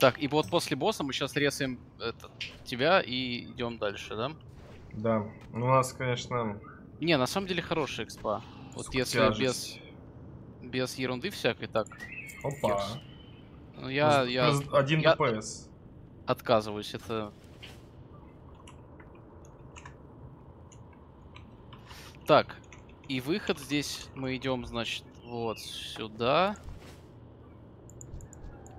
Так, и вот после босса мы сейчас резаем это, тебя и идем дальше, да? Да. Ну, у нас, конечно... Не, на самом деле хорошая экспа. Вот если без, без ерунды всякой, так. Опа. Ну, я, плюс, я, плюс один я ДПС. отказываюсь, это... Так, и выход здесь мы идем, значит, вот сюда.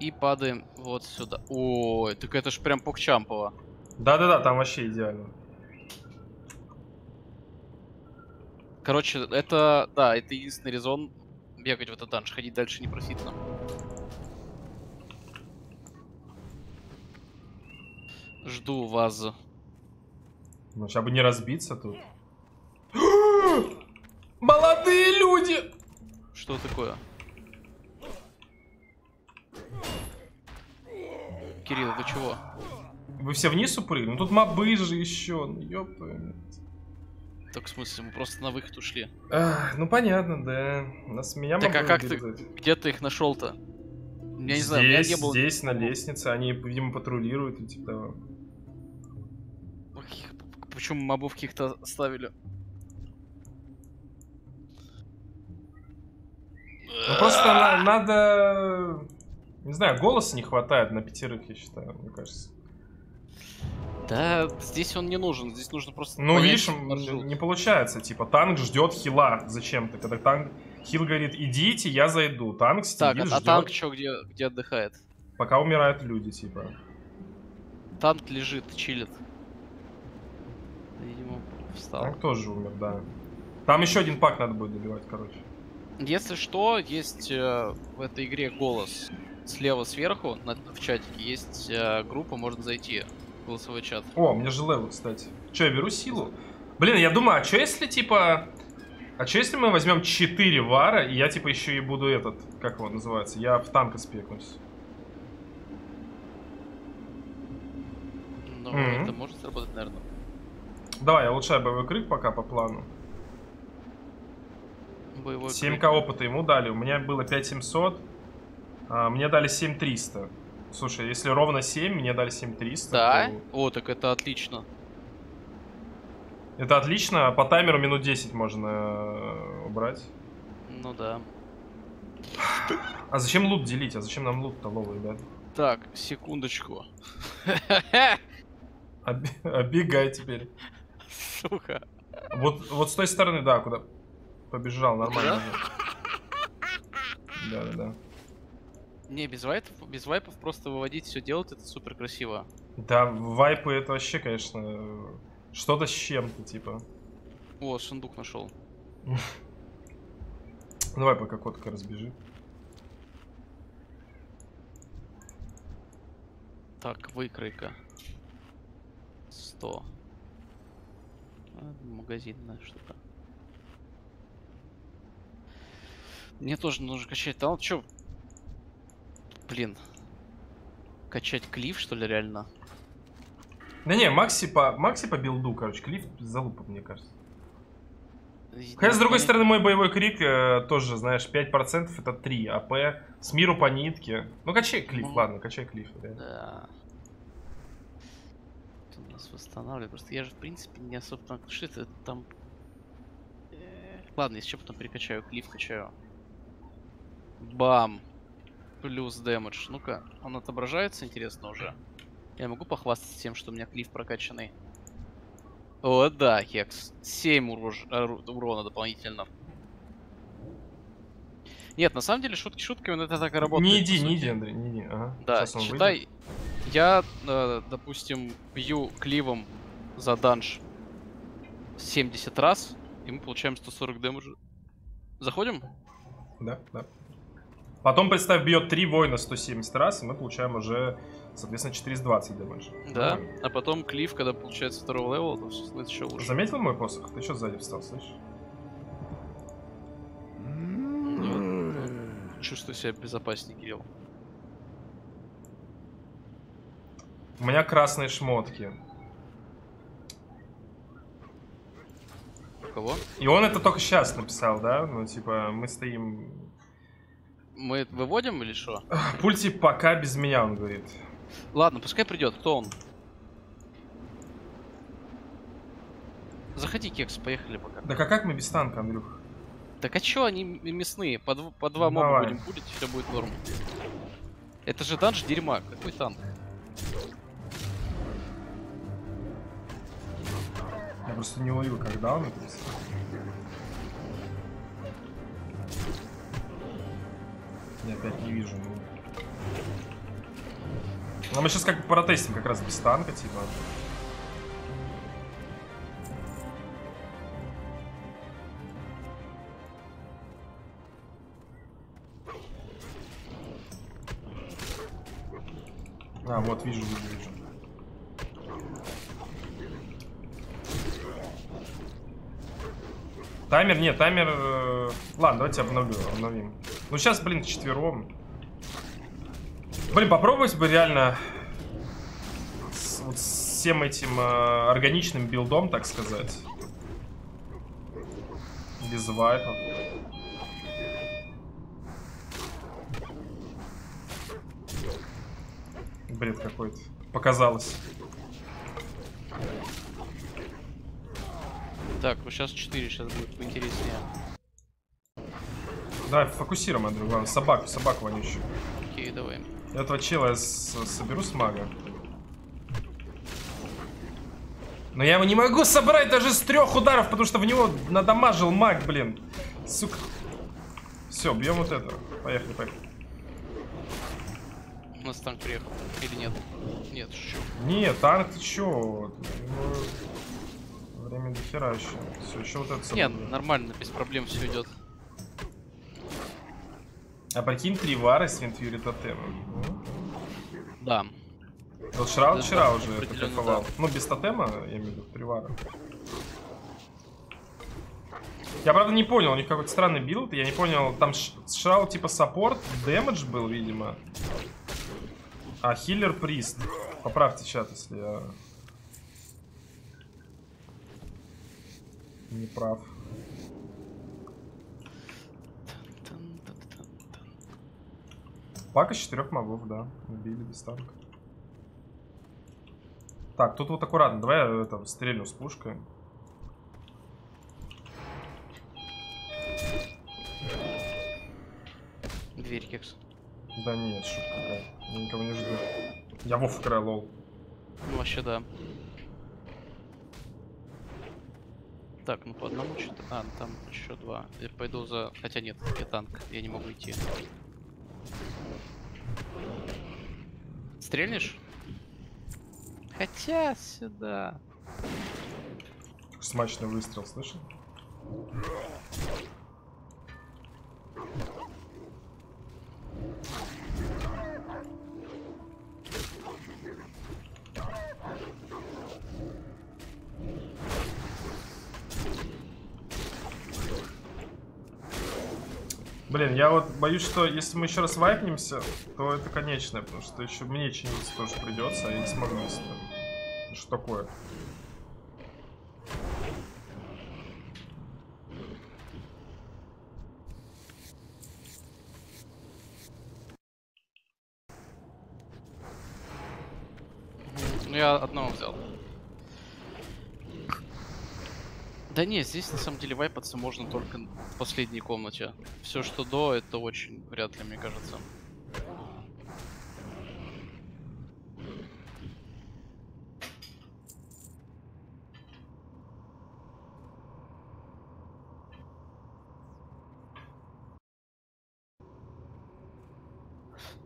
И падаем вот сюда. Ой, так это ж прям покчампово. Да-да-да, там вообще идеально. Короче, это, да, это единственный резон бегать в этот данж, ходить дальше не профитно. Жду вас. Ну, сейчас бы не разбиться тут. Молодые люди! Что такое? Кирилл, вы чего? Вы все вниз упрыгнули? Ну тут мобы же еще, ну ёпта. Так, в смысле, мы просто на выход ушли. А, ну понятно, да. Нас меня Так, а как ты, где ты их нашел-то? Я не здесь, знаю, меня не было... здесь, на лестнице, они, видимо, патрулируют и типа того. Почему мобов каких-то ставили? Ну просто на- надо... Не знаю, голоса не хватает на пятерых, я считаю, мне кажется. Да, здесь он не нужен, здесь нужно просто Ну, видишь, маршрут. не получается. Типа, танк ждет хила зачем-то. Когда танк... Хил говорит, идите, я зайду. Танк Так, сидит, а, а ждет, танк что, где, где отдыхает? пока умирают люди, типа. Танк лежит, чилит. Видимо, встал. Танк тоже умер, да. Там еще один pack надо будет добивать, короче. Если что, есть э, в этой игре голос. Слева сверху, на- в чатике, есть э, группа, можно зайти. Голосовой чат. О, мне же level, кстати. Че, я беру силу? Блин, я думаю, а что если, типа... А что если мы возьмем 4 вара, и я, типа, еще и буду этот... Как его называется? Я в танка спекнусь. Ну, Мгм. это может сработать, наверное. Давай, я улучшаю боевой крик пока по плану. Боевой 7к крик. опыта ему дали. У меня было 5700. А, мне дали 7300. Слушай, если ровно 7, мне дали 7300. Да? то О, так это отлично. Это отлично. По таймеру минут 10 можно э, убрать. Ну да. А зачем лут делить? А зачем нам лут-то новый, ребят? Так, секундочку. Оби- Оббегай теперь. Сука. Вот, вот с той стороны, да, куда побежал, нормально. Да, да, да. Не, без вайпов, без вайпов просто выводить все делать, это супер красиво. Да, вайпы это вообще, конечно, что-то с чем-то, типа. О, сундук нашел. Давай пока котка разбежит. Так, выкройка. 100. А, магазинная штука. Мне тоже нужно качать талант. Чё? Блин. Качать клиф, что ли, реально? Да не, Макси по, Макси по билду, короче, клиф залупа, мне кажется. Хотя, с другой стороны, мой боевой крик э, тоже, знаешь, 5% это 3 АП. С миру по нитке. Ну, качай клиф, Ну. ладно, качай клиф. реально. Да. Тут у нас восстанавливает. Просто я же, в принципе, не особо там... Что это там... Э, Ладно, если что, потом перекачаю. Клиф качаю. Бам! Плюс дэмэдж. Ну-ка, он отображается, интересно, уже? Я могу похвастаться тем, что у меня клиф прокачанный. О, да, Хекс. 7 уруж- ору- урона дополнительно. Нет, на самом деле, шутки шутками, но это так и работает. не иди, не иди, Андрей, не иди. Ага. Да, считай, я, э, допустим, бью кливом за данж 70 раз, и мы получаем 140 дэмэджа. Заходим? Да, да. Потом, представь, бьет 3 воина 170 раз, и мы получаем уже, соответственно, 420 дэмэджа. Да. Нормально. А потом клив, когда получается второго левела, то всё становится еще лучше. Заметил мой посох? Ты что сзади встал, слышишь? Чувствую себя безопаснее, Кирилл. У меня красные шмотки. У кого? И он это только сейчас написал, да? Ну, типа, мы стоим... Мы выводим или что? Пульти пока без меня, он говорит. Ладно, пускай придет. Кто он? Заходи, кекс, поехали пока. Да а как мы без танка, Андрюх? Так а чё, они мясные? По, дв- по два моба будем пулить, все будет норм. Это же данж дерьма. Какой танк? Я просто не уловил, когда он это. Я опять не вижу. ну. Мы сейчас как бы протестим как раз без танка, типа. А, вот, вижу, вижу, вижу. Таймер, нет, таймер... э, Ладно, давайте обновлю, обновим. Ну, сейчас, блин, четвером. Блин, попробовать бы реально с, вот с всем этим э, органичным билдом, так сказать. Без вайпов. Бред какой-то. Показалось. Так, ну сейчас 4, сейчас будет поинтереснее. Давай, фокусируем, Андрю. Главное, собаку, собаку вонючую. Окей, давай. Этого чела я соберу с мага. Но я его не могу собрать даже с трех ударов, потому что в него надамажил маг, блин. Сука. Все, бьем вот это. Поехали, поехали. У нас танк приехал. Или нет? Нет, шучу. Не, танк, ты чё? Ну, Время до хера еще. Все, еще вот это Нет, нормально, без проблем все идет. А прикинь, три вара с Винтьюри тотемом. Да. Вот Шрау Да, вчера да, уже кайфовал. да. Ну, без тотема, я имею в виду, три вара. Я, правда, не понял, у них какой-то странный build. Я не понял, там Шрау типа support, damage был, видимо. А healer priest. Поправьте чат, если я... Не прав. Pack из четырех мобов, да. Убили без танка. Так, тут вот аккуратно. Давай я это стрельну с пушкой. Дверь, кекс. Да нет, шутка какая. Я никого не жду. Я Вов вкрал, лол. Ну, вообще, да. Так, ну по одному что-то... А, ну, там еще два. Я пойду за... Хотя нет, я танк. Я не могу идти. Стрельнешь? Хотя сюда. Смачный выстрел, слышал? Блин, я вот боюсь, что если мы еще раз вайпнемся, то это конечное, потому что еще мне чиниться тоже придется, а я не смогу если там- Что такое? Ну, я одного взял. Да не, здесь на самом деле вайпаться можно только в последней комнате. Все, что до, это очень вряд ли, мне кажется.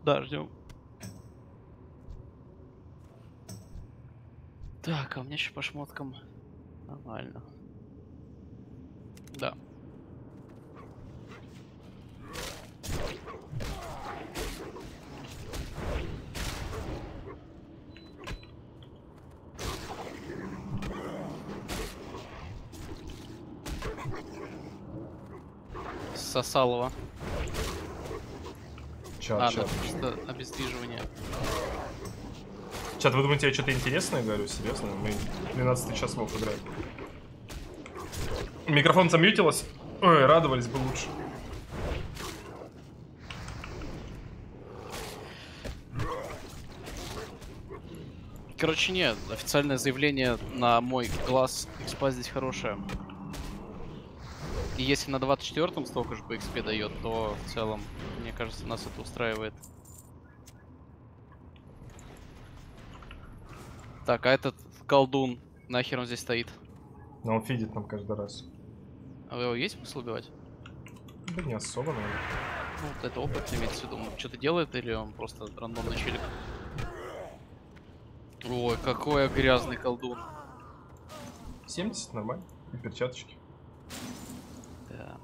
Да, ждем. Так, а у меня еще по шмоткам нормально. Да. Сосалова. Чат, А, чат. да, просто обездвиживание. Чат, вы думаете, я что-то интересное говорю? Серьезно? Мы 12 час вов играем. Микрофон замьютилось? Ой, радовались бы лучше. Короче, нет, официальное заявление на мой глаз экспа здесь хорошее. И если на 24-м столько же по XP дает, то в целом, мне кажется, нас это устраивает. Так, а этот колдун, нахер он здесь стоит? Но он фидит нам каждый раз. А его есть смысл убивать? Да не особо, наверное. Ну, вот это опыт имеется в виду. Он что-то делает или он просто рандомный челик? Ой, какой грязный колдун. 70 нормально. И перчаточки. Да.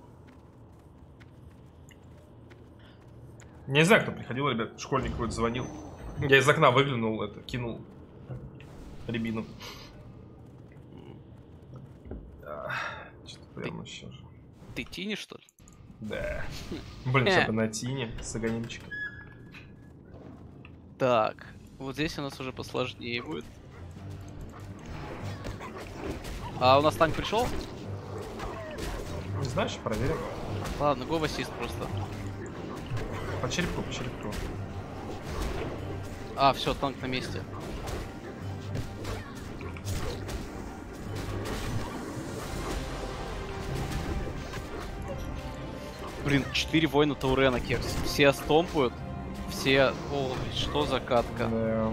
Не знаю, кто приходил, ребят. Школьник какой-то звонил. Я из окна выглянул, это, кинул рябину. Что-то прям вообще же. Ты тини, что ли? Да. Блин, Э. хотя бы на тине с огонемчиком. Так, вот здесь у нас уже посложнее будет. А у нас танк пришел? Не знаешь, проверим. Ладно, го ассист просто. По черепку, по черепку. А, все, танк на месте. Блин, 4 воина Таурена кекс. Все стомпают. Все... О, что за катка? Да.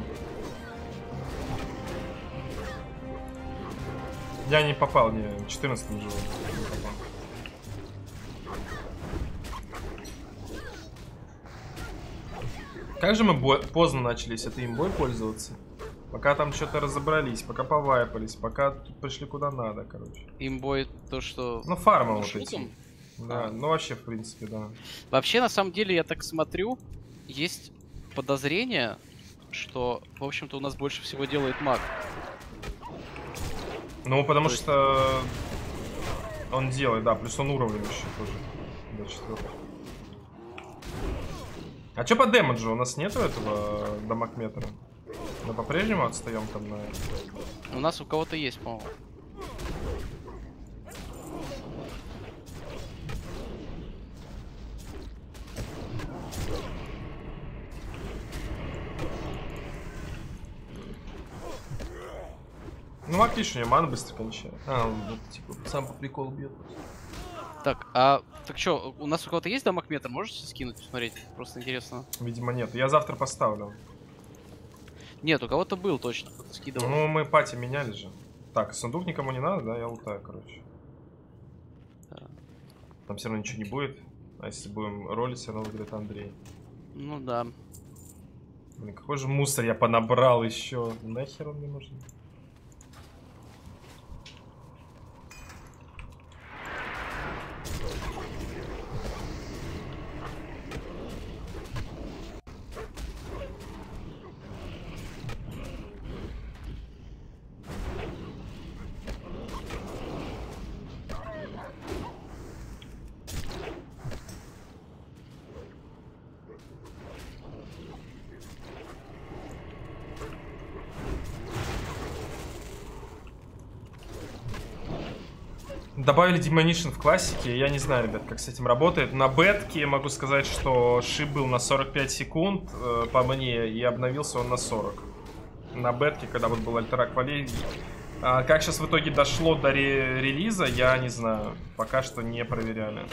Я не попал, не, 14 не живу. Не попал. Как же мы бо- поздно начали с этой имбой пользоваться? Пока там что-то разобрались, пока повайпались, пока тут пришли куда надо, короче. Имбой то, что... Ну, фарма вот эти. Да, А. ну вообще, в принципе, да. Вообще, на самом деле, я так смотрю, есть подозрение, что, в общем-то, у нас больше всего делает маг. Ну, потому То есть- что он делает, да, плюс он уровнем еще тоже. До четвертого. А что по демеджу? У нас нету этого дамаг-метра? Мы по-прежнему отстаем там на... У нас у кого-то есть, по-моему. Ну, отлично, мана быстро кончает. А, он вот, типа, сам по приколу бьет. Так, а так что, у нас у кого-то есть дамаг-метр? Можете скинуть, посмотреть? Просто интересно. Видимо, нет. Я завтра поставлю. Нет, у кого-то был точно, кто-то скидывал. Ну, мы пати меняли же. Так, сундук никому не надо, да? Я лутаю, короче. Да. Там все равно ничего не будет. А если будем ролить, все равно выиграет Андрей. Ну да. Блин, какой же мусор я понабрал еще. Нахер он мне нужен? Добавили Demonition в классике, я не знаю, ребят, как с этим работает. На бетке могу сказать, что шип был на 45 секунд э, по мне, и обновился он на 40. На бетке, когда вот был Альтерак Валерий. А как сейчас в итоге дошло до ре- релиза, я не знаю. Пока что не проверяли.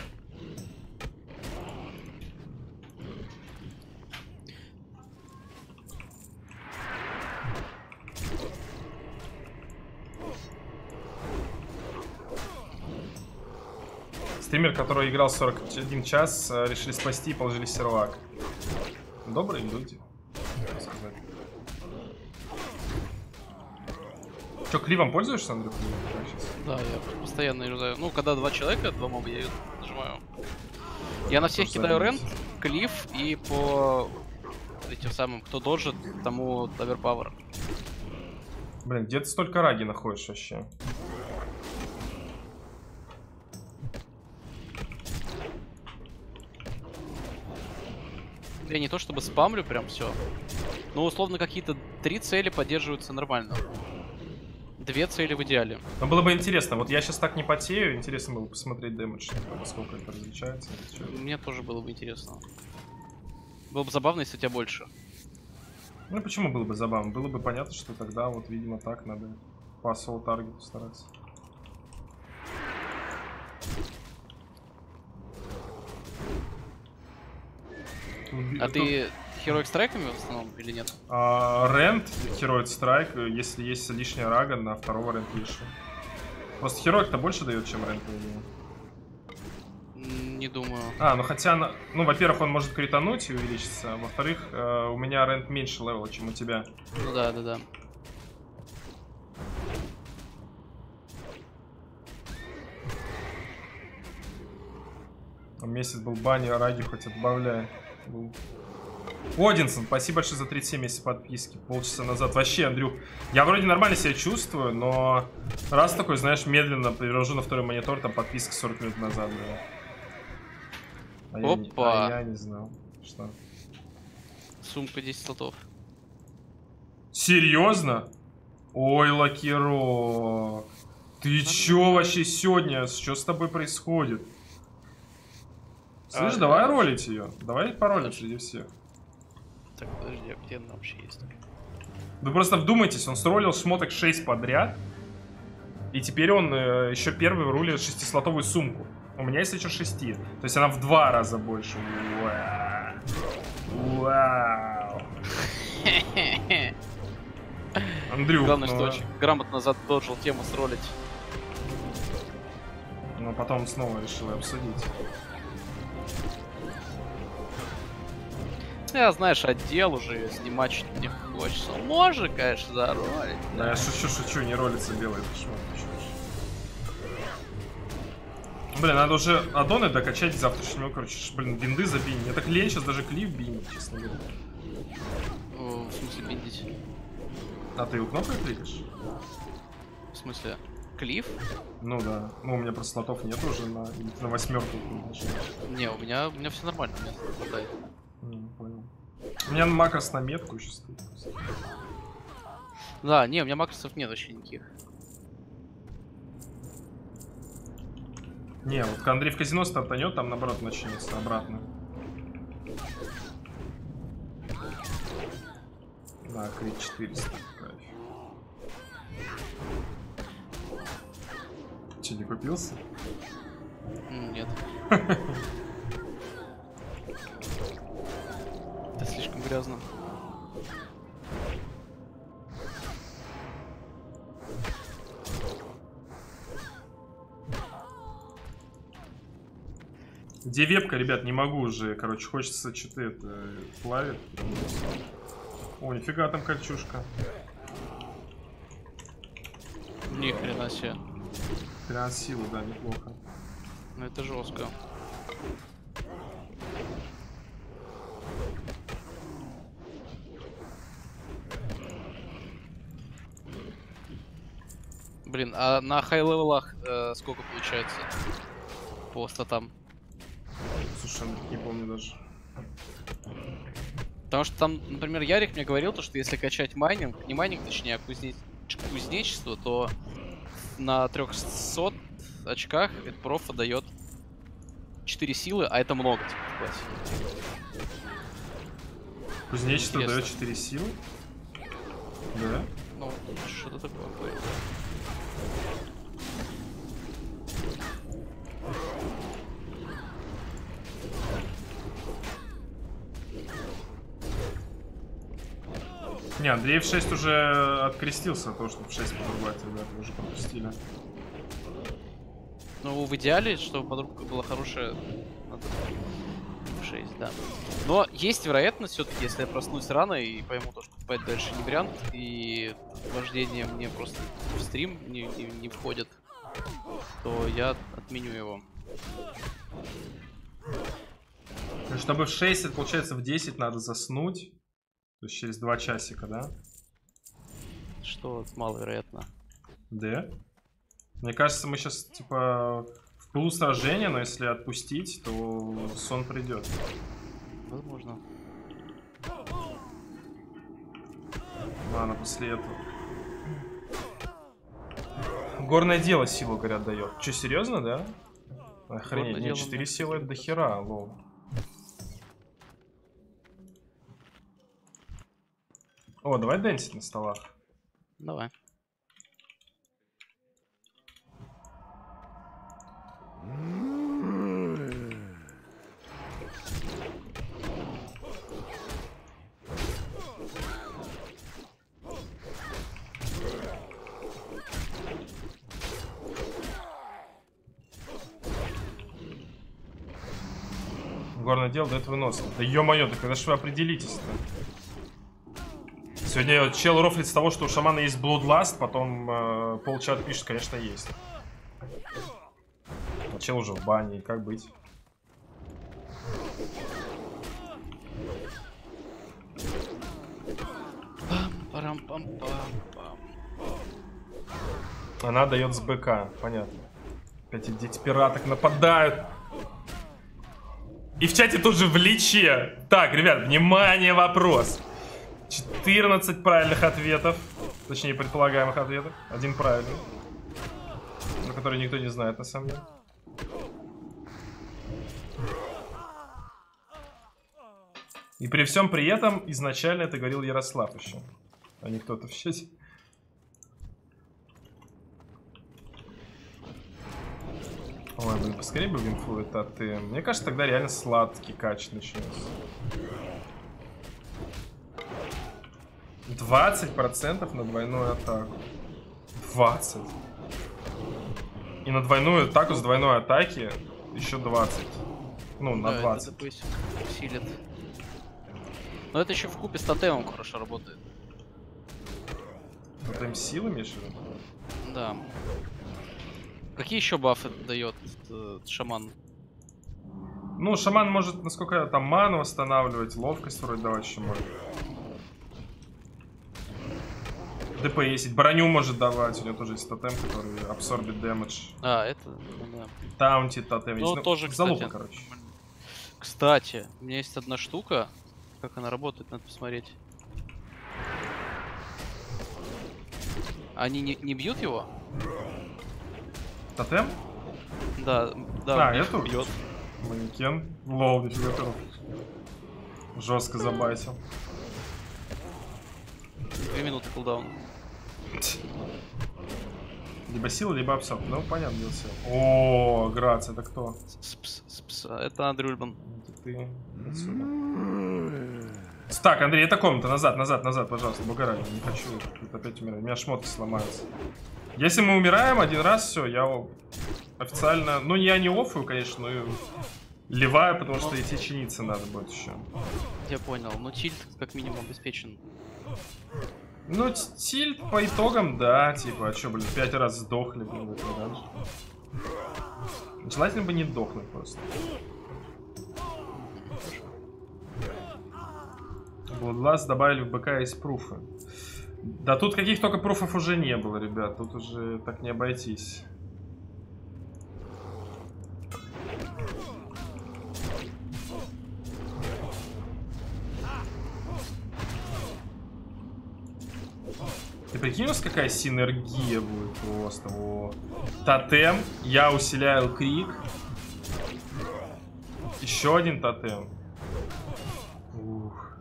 Стример, который играл 41 час, э, решили спасти и положили сервак. Добрые люди. Че, кливом пользуешься, Андрюх? Щас? Да, я постоянно юзаю. Ну, когда два человека, два моба, я нажимаю. Я на всех Тоже кидаю рент, клиф и по этим самым, кто доджит, тому оверпауэр. Блин, где ты столько раги находишь вообще? Я не то чтобы спамлю прям все. Но условно какие-то три цели поддерживаются нормально. Две цели в идеале. Но было бы интересно, вот я сейчас так не потею, интересно было посмотреть дэмэдж, типа, насколько это различается. Мне тоже было бы интересно. Было бы забавно, если у тебя больше. Ну почему было бы забавно? Было бы понятно, что тогда вот, видимо, так надо по соло таргету стараться. А ты Heroic страйками в основном или нет? А, Рент, Heroic страйк, если есть лишняя рага, на второго Рент выше. Просто Heroic-то больше дает, чем Рент, по идее. Не думаю. А, ну хотя, ну, во-первых, он может критануть и увеличиться, а во-вторых, э, у меня рент меньше левела, чем у тебя. Ну да, да, да. Месяц был бани, а ради хоть отбавляй. Одинсон, спасибо большое за 37 месяцев подписки. Полчаса назад. Вообще, Андрюх, я вроде нормально себя чувствую, но раз такой, знаешь, медленно перевожу на второй монитор, там подписка 40 минут назад была. А Опа! Я, а я не знал, что. Сумка 10 слотов. Серьезно? Ой, Лакирок. Ты чё вообще сегодня? Что с тобой происходит? Слышь, а, давай я... ролить ее. Давай поролим среди всех. Так, подожди, а где она вообще есть? Вы просто вдумайтесь, он сролил шмоток 6 подряд. И теперь он э, еще первый рулит шестислотовую сумку. У меня есть еще 6. То есть она в два раза больше. Вау. Вау. Андрюх, Главное, ну... что очень грамотно задоджил тему сролить. Но потом снова решил обсудить. Я, знаешь, отдел уже снимать что-то не хочется. Можно, конечно, заролить. Да, да я шучу, шучу, не ролится белый шмот. Блин, надо уже аддоны докачать завтрашнего, короче, блин, бинды. Мне так лень сейчас даже клип бинить, честно говоря. в смысле биндить? А ты у кнопкой кликаешь? В смысле? Клиф? Ну да. Ну у меня просто слотов нет уже на, на восьмерку. Не, у меня, у меня все нормально, мне хватает. Не, понял. У меня макрос на метку еще стоит. Да, не, у меня макросов нет вообще никаких. Не, вот Андрей в казино стартанет, там наоборот начнется обратно. Да, крит 400. Кайф. Че, не купился? Нет. грязно. Где вебка, ребят, не могу уже. Короче, хочется что-то это плавит. О, нифига там кольчушка. Ни хрена себе. 13 силы, да, неплохо. Ну это жестко. Блин, а на хай-левелах э, сколько получается по статам? Слушай, не помню даже. Потому что там, например, Ярик мне говорил, то, что если качать майнинг, не майнинг, точнее, а кузнеч... кузнечество, то на 300 очках это профа дает 4 силы, а это много, типа. Кузнечество дает 4 силы? Да? Ну, что-то такое. Не, Андрей в 6 уже открестился, то, что в 6 подрубать, ребята, уже пропустили. Ну, в идеале, чтобы подруга была хорошая, надо в 6, да. Но есть вероятность, все-таки, если я проснусь рано и пойму то, что спать дальше не вариант, и вождение мне просто в стрим не, не, не входит, то я отменю его. Чтобы в 6, это получается в 10 надо заснуть. То есть через два часика, да? Что маловероятно. Да? Мне кажется, мы сейчас, типа, в пылу сражения, но если отпустить, то сон придет. Возможно. Ладно, после этого. Горное дело силу, говорят, дает. Че, серьезно, да? Охренеть, не, 4 силы это дохера, лол. О, давай дэнсить на столах. Давай. Горное дело дает вынос. Да ё-моё, да когда ж вы определитесь-то? Сегодня чел рофлит с того, что у шамана есть Bloodlust, потом э, полчат пишет, конечно, есть. А чел уже в бане, как быть? пам пам пам Она дает с БК, понятно. Эти дети пираток нападают. И в чате тут же в личе. Так, ребят, внимание, вопрос. 14 правильных ответов. Точнее, предполагаемых ответов. Один правильный. Про который никто не знает, на самом деле. И при всем при этом изначально это говорил Ярослав еще, а не кто-то в чате. Ой, блин, поскорее бы в инфу это ты. Мне кажется, тогда реально сладкий кач начнется. 20% на двойную атаку. 20. И на двойную атаку с двойной атаки еще 20. Ну, на Да, 20. Это, допустим, усилит. Но это еще в купе с тотемом хорошо работает. Силы, имеешь в виду? Да. Какие еще бафы дает э, шаман? Ну, шаман может, насколько я там, ману восстанавливать, ловкость вроде давать еще может. ДПСить, броню может давать, у него тоже есть тотем, который абсорбит дэмэдж. А, это, ну да. Таунти тотем есть. Ну, тоже, залупа, кстати. короче. Кстати, у меня есть одна штука. Как она работает, надо посмотреть. Они не, не бьют его? Тотем? Да, да, А, эту? бьет. Манекен. Лол, нифига ты. Жестко забайтил. Две минуты кулдаун. Либо сила, либо абсорб. Ну, понятно, дело. О, Грац, это кто? Это Андрюльман. Это ты отсюда. Так, Андрей, это комната. Назад, назад, назад, пожалуйста. Бога ради, не хочу тут опять умирать. У меня шмотки сломаются. Если мы умираем один раз, все, я официально... Ну, я не офую, конечно, но и ливаю, потому что идти чиниться надо будет еще. Я понял. Ну, тильт как минимум обеспечен. Ну, тильт по итогам, да, типа, а чё, блин, пять раз сдохли, блин, в этом. Желательно бы не дохнуть просто. Bloodlust добавили в БК из пруфы. Да тут каких только пруфов уже не было, ребят. Тут уже так не обойтись. Ты прикинь, у нас какая синергия будет просто. О. Тотем. Я усиляю крик. Еще один тотем. Ух.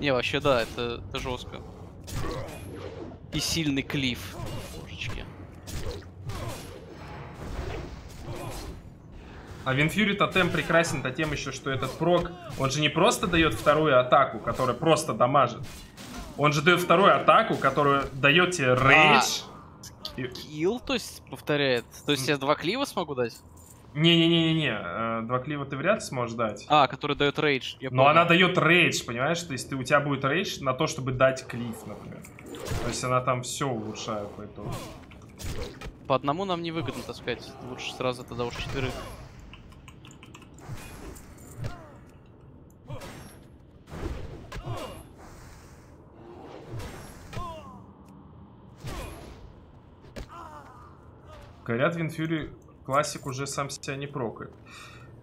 Не, вообще, да, это, это жестко. И сильный клиф. Божечки. А Винфьюри тотем прекрасен тотем еще, что этот прок, он же не просто дает вторую атаку, которая просто дамажит. Он же дает вторую атаку, которая дает тебе рейдж. И- Килл, то есть, повторяет? То есть я два клива смогу дать? Не-не-не-не-не, э, два клива ты вряд ли сможешь дать. А, который дает рейдж. Но она дает рейдж, понимаешь? То есть ты, у тебя будет рейдж на то, чтобы дать клиф, например. То есть она там все улучшает по итогу. По одному нам невыгодно таскать. Лучше сразу тогда уж четверых. Говорят, Винфьюри классик уже сам себя не прокает.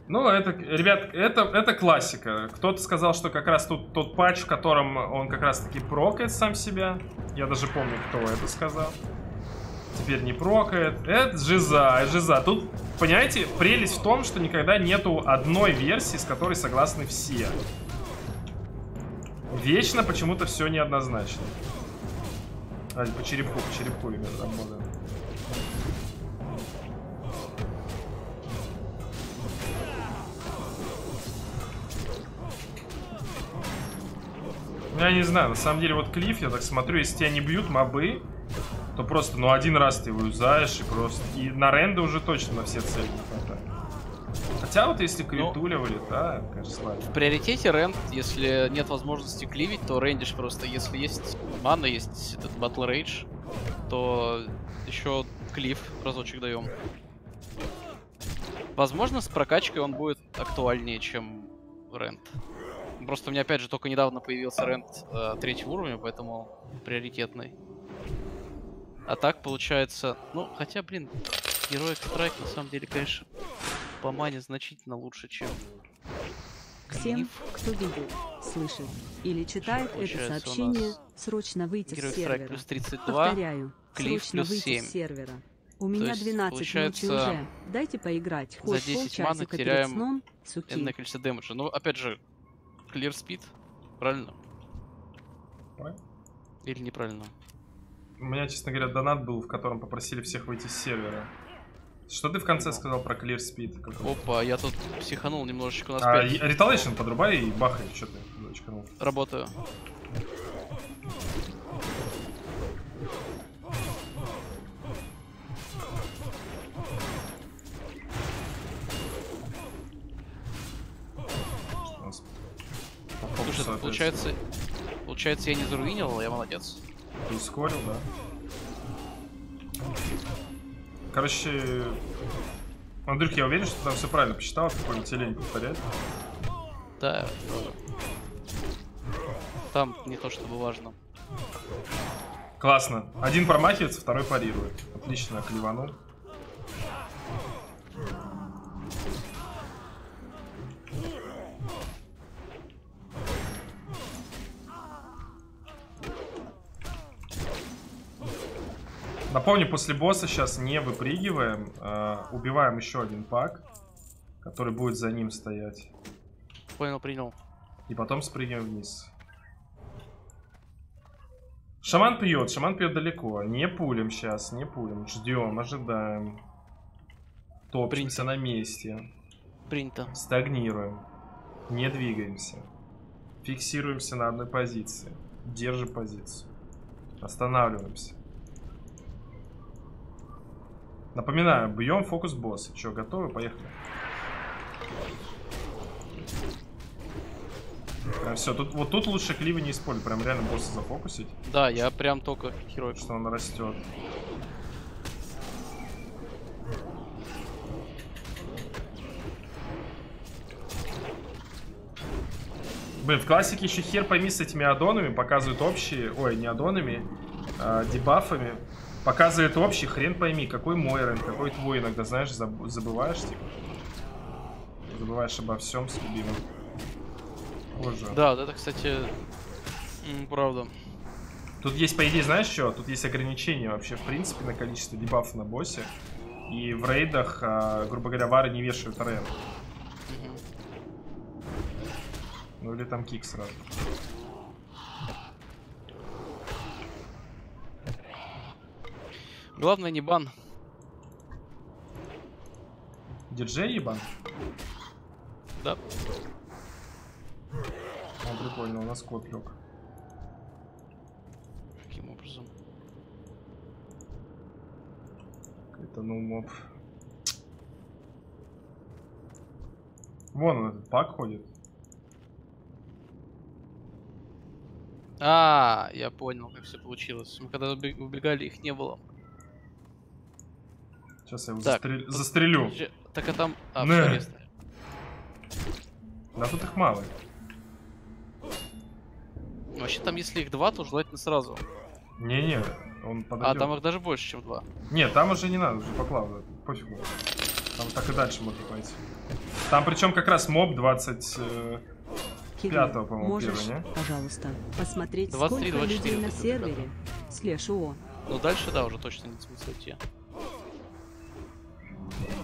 Ну, это, ребят, это, это классика. Кто-то сказал, что как раз тут тот патч, в котором он как раз таки прокает сам себя. Я даже помню, кто это сказал. Теперь не прокает. Это жиза, жиза. Тут, понимаете, прелесть в том, что никогда нету одной версии, с которой согласны все. Вечно почему-то все неоднозначно. А, по черепку, по черепку, ребят, работаем. Ну, Я не знаю, на самом деле, вот Клифф, я так смотрю, если тебя не бьют мобы, то просто, ну, один раз ты его юзаешь и просто... И на ренды уже точно на все цели не хватает. Хотя вот если критуля вылетает, конечно, слабо. В приоритете рэнд, если нет возможности кливить, то рендишь просто. Если есть мана, есть этот Battle Rage, то еще клиф разочек даем. Возможно, с прокачкой он будет актуальнее, чем рент. Просто у меня опять же только недавно появился рент э, третьего уровня, поэтому приоритетный. А так получается, ну, хотя, блин, героик страйк на самом деле, конечно, по мане значительно лучше, чем Всем, кто видит, слышит или читает это сообщение, срочно выйти с Героик сервера. плюс 32, Повторяю, Клифф срочно плюс выйти 7. с сервера. У меня есть, 12 получается, ночи уже. Дайте поиграть. Хоть 10 маны теряем сном, энное количество дэмэджа. Ну, опять же, clear speed, правильно? Правильно. Или неправильно? У меня, честно говоря, донат был, в котором попросили всех выйти с сервера. Что ты в конце сказал про Clear Speed? Опа, я тут психанул немножечко, у нас А, 5 и- Retaliation подрубай и бахай, что ты очканул. работаю. Слушай, это получается, получается, я не заруинил, я молодец. Ты ускорил, да? Короче, Андрюх, я уверен, что ты там все правильно посчитал, какой тебе лень повторять. Да, тоже. Там не то чтобы важно. Классно. Один промахивается, второй парирует. Отлично, клеванул. Напомню, после босса сейчас не выпрыгиваем, а убиваем еще один пак, который будет за ним стоять. Понял, принял. И потом спрыгиваем вниз. Шаман пьет, шаман пьет далеко. Не пулим сейчас, не пулим. Ждем, ожидаем. Топчемся на месте. Принято. Стагнируем. Не двигаемся. Фиксируемся на одной позиции. Держим позицию. Останавливаемся. Напоминаю, бьем фокус босса. Че, готовы? Поехали. Прям все, тут, вот тут лучше кливы не использовать, прям реально босса зафокусить, Да, я прям только герой. что он растет. Блин, в классике еще хер пойми с этими аддонами, показывают общие, ой, не аддонами, а дебафами. Показывает общий, хрен пойми, какой мой рэнк, какой твой, иногда, знаешь, заб- забываешь, типа. Забываешь обо всем с любимым. Боже. Да, вот это, кстати, правда. Тут есть, по идее, знаешь что? Тут есть ограничения вообще, в принципе, на количество дебафов на боссе. И в рейдах, а, грубо говоря, вары не вешают. Мгм. Ну или там кик сразу. Главное не бан. Диджей ебан? Да. О, прикольно, у нас кот лег. Каким образом? Это ну моб. Вон он, этот пак ходит. А, я понял, как все получилось. Мы когда убе- убегали, их не было. Сейчас я его Так, застрелю. тут- застрелю. Подожди, Так а там... А, Не. Да тут их мало. Вообще там, если их два, то желательно сразу. Не-не, он подойдет. А, там их даже больше, чем два. Нет, там уже не надо, уже поклал. Пофигу. Там так и дальше можно пойти. Там причем как раз моб 20... э, Пятого, по-моему, можешь, первый, не? пожалуйста, посмотреть, 23, сколько 24 людей на сервере? ООО. Ну дальше, да, уже точно нет смысла идти.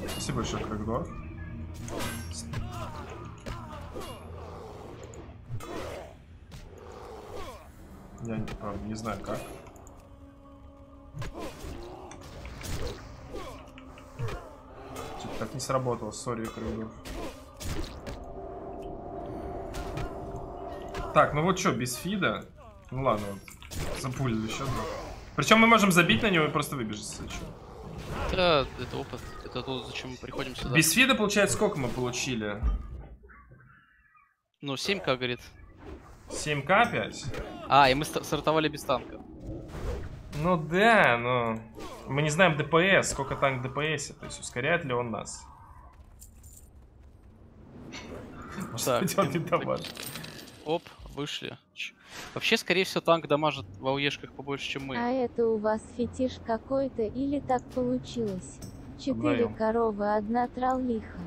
Спасибо большое, Крэгдорф. Я, не- правда, не знаю как. Типа, так не сработало, сори, Крылов. Так, ну вот что, без фида? Ну ладно, запулили еще два. Причем мы можем забить на него и просто выбежать, если что. Да, это опыт. Это то, зачем мы приходим сюда. Без фида, получается, сколько мы получили? Ну, 7к, говорит. 7к опять? А, и мы ста- стартовали без танка. Ну да, но... Мы не знаем ДПС, сколько танк ДПС, то есть ускоряет ли он нас. Может Так, он не. Оп, вышли. Ч- Вообще, скорее всего, танк дамажит в ауешках побольше, чем мы. А это у вас фетиш какой-то или так получилось? Четыре Вдвоем. коровы, одна траллиха.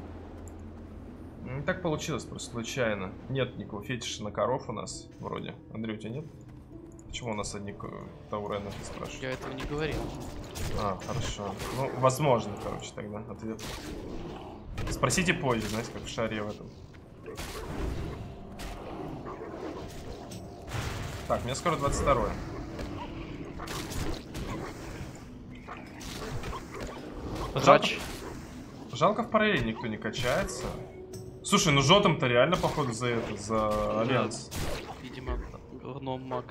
Ну, так получилось, просто случайно. Нет никакого фетиша на коров у нас, вроде. Андрей, у тебя нет? Почему у нас одни к- таурены, ты спрашиваешь? Я этого не говорил. А, хорошо. Ну, возможно, короче, тогда ответ. Спросите позже, знаете, как в шаре в этом. Так, мне скоро 22 Жалко, Жач. жалко в параллели никто не качается. Слушай, ну жотом-то реально, походу, за это, за Альянс. Видимо, гном маг.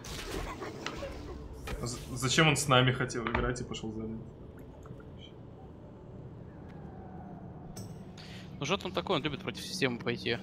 З- зачем он с нами хотел играть и пошел за Альянс? Ну, Жот он такой, он любит против системы пойти.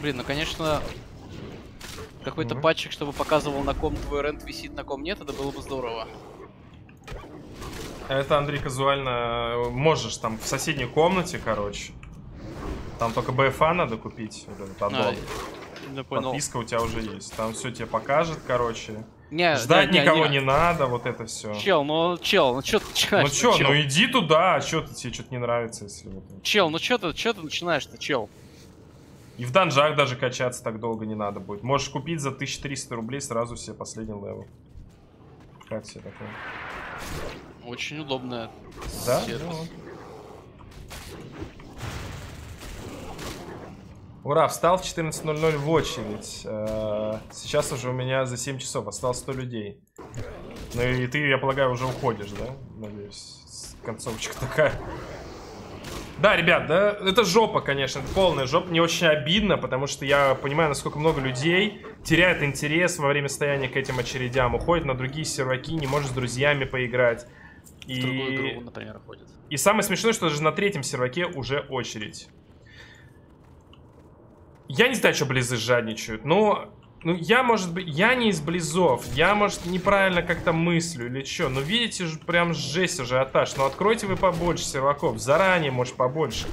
Блин, ну конечно, какой-то Мгм. патчик, чтобы показывал, на ком твой рент висит, на ком нет, это было бы здорово. Это, Андрей, казуально э, можешь там в соседней комнате, короче. Там только БФА надо купить, вот этот аддон. Я понял. Подписка у тебя уже есть. Там все тебе покажет, короче. Не, Ждать не, не, никого не. не надо, вот это все. Чел, ну чел, ну чё ты Ну начинаешь? чё, чел? ну иди туда, а чё ты тебе что-то не нравится, если вот. Чел, ну чё ты, чё ты начинаешь-то, чел? И в данжах даже качаться так долго не надо будет. Можешь купить за 1300 рублей сразу себе последний level. Как тебе такое? Очень удобно. Да? сервис. Ну. Ура, встал в 14.00 в очередь. Э, Сейчас уже у меня за 7 часов осталось 100 людей. Ну и ты, я полагаю, уже уходишь, да? Надеюсь, концовочка такая. Да, ребят, да, это жопа, конечно, это полная жопа. Мне очень обидно, потому что я понимаю, насколько много людей теряет интерес во время стояния к этим очередям, уходит на другие серваки, не может с друзьями поиграть. В другую игру, например, ходит. И самое смешное, что даже на третьем серваке уже очередь. Я не знаю, что близы жадничают, но... Ну, я, может быть, я не из близов, я, может, неправильно как-то мыслю или что, но видите, ж- прям жесть ажиотаж, ну откройте вы побольше серваков, заранее, может, побольше.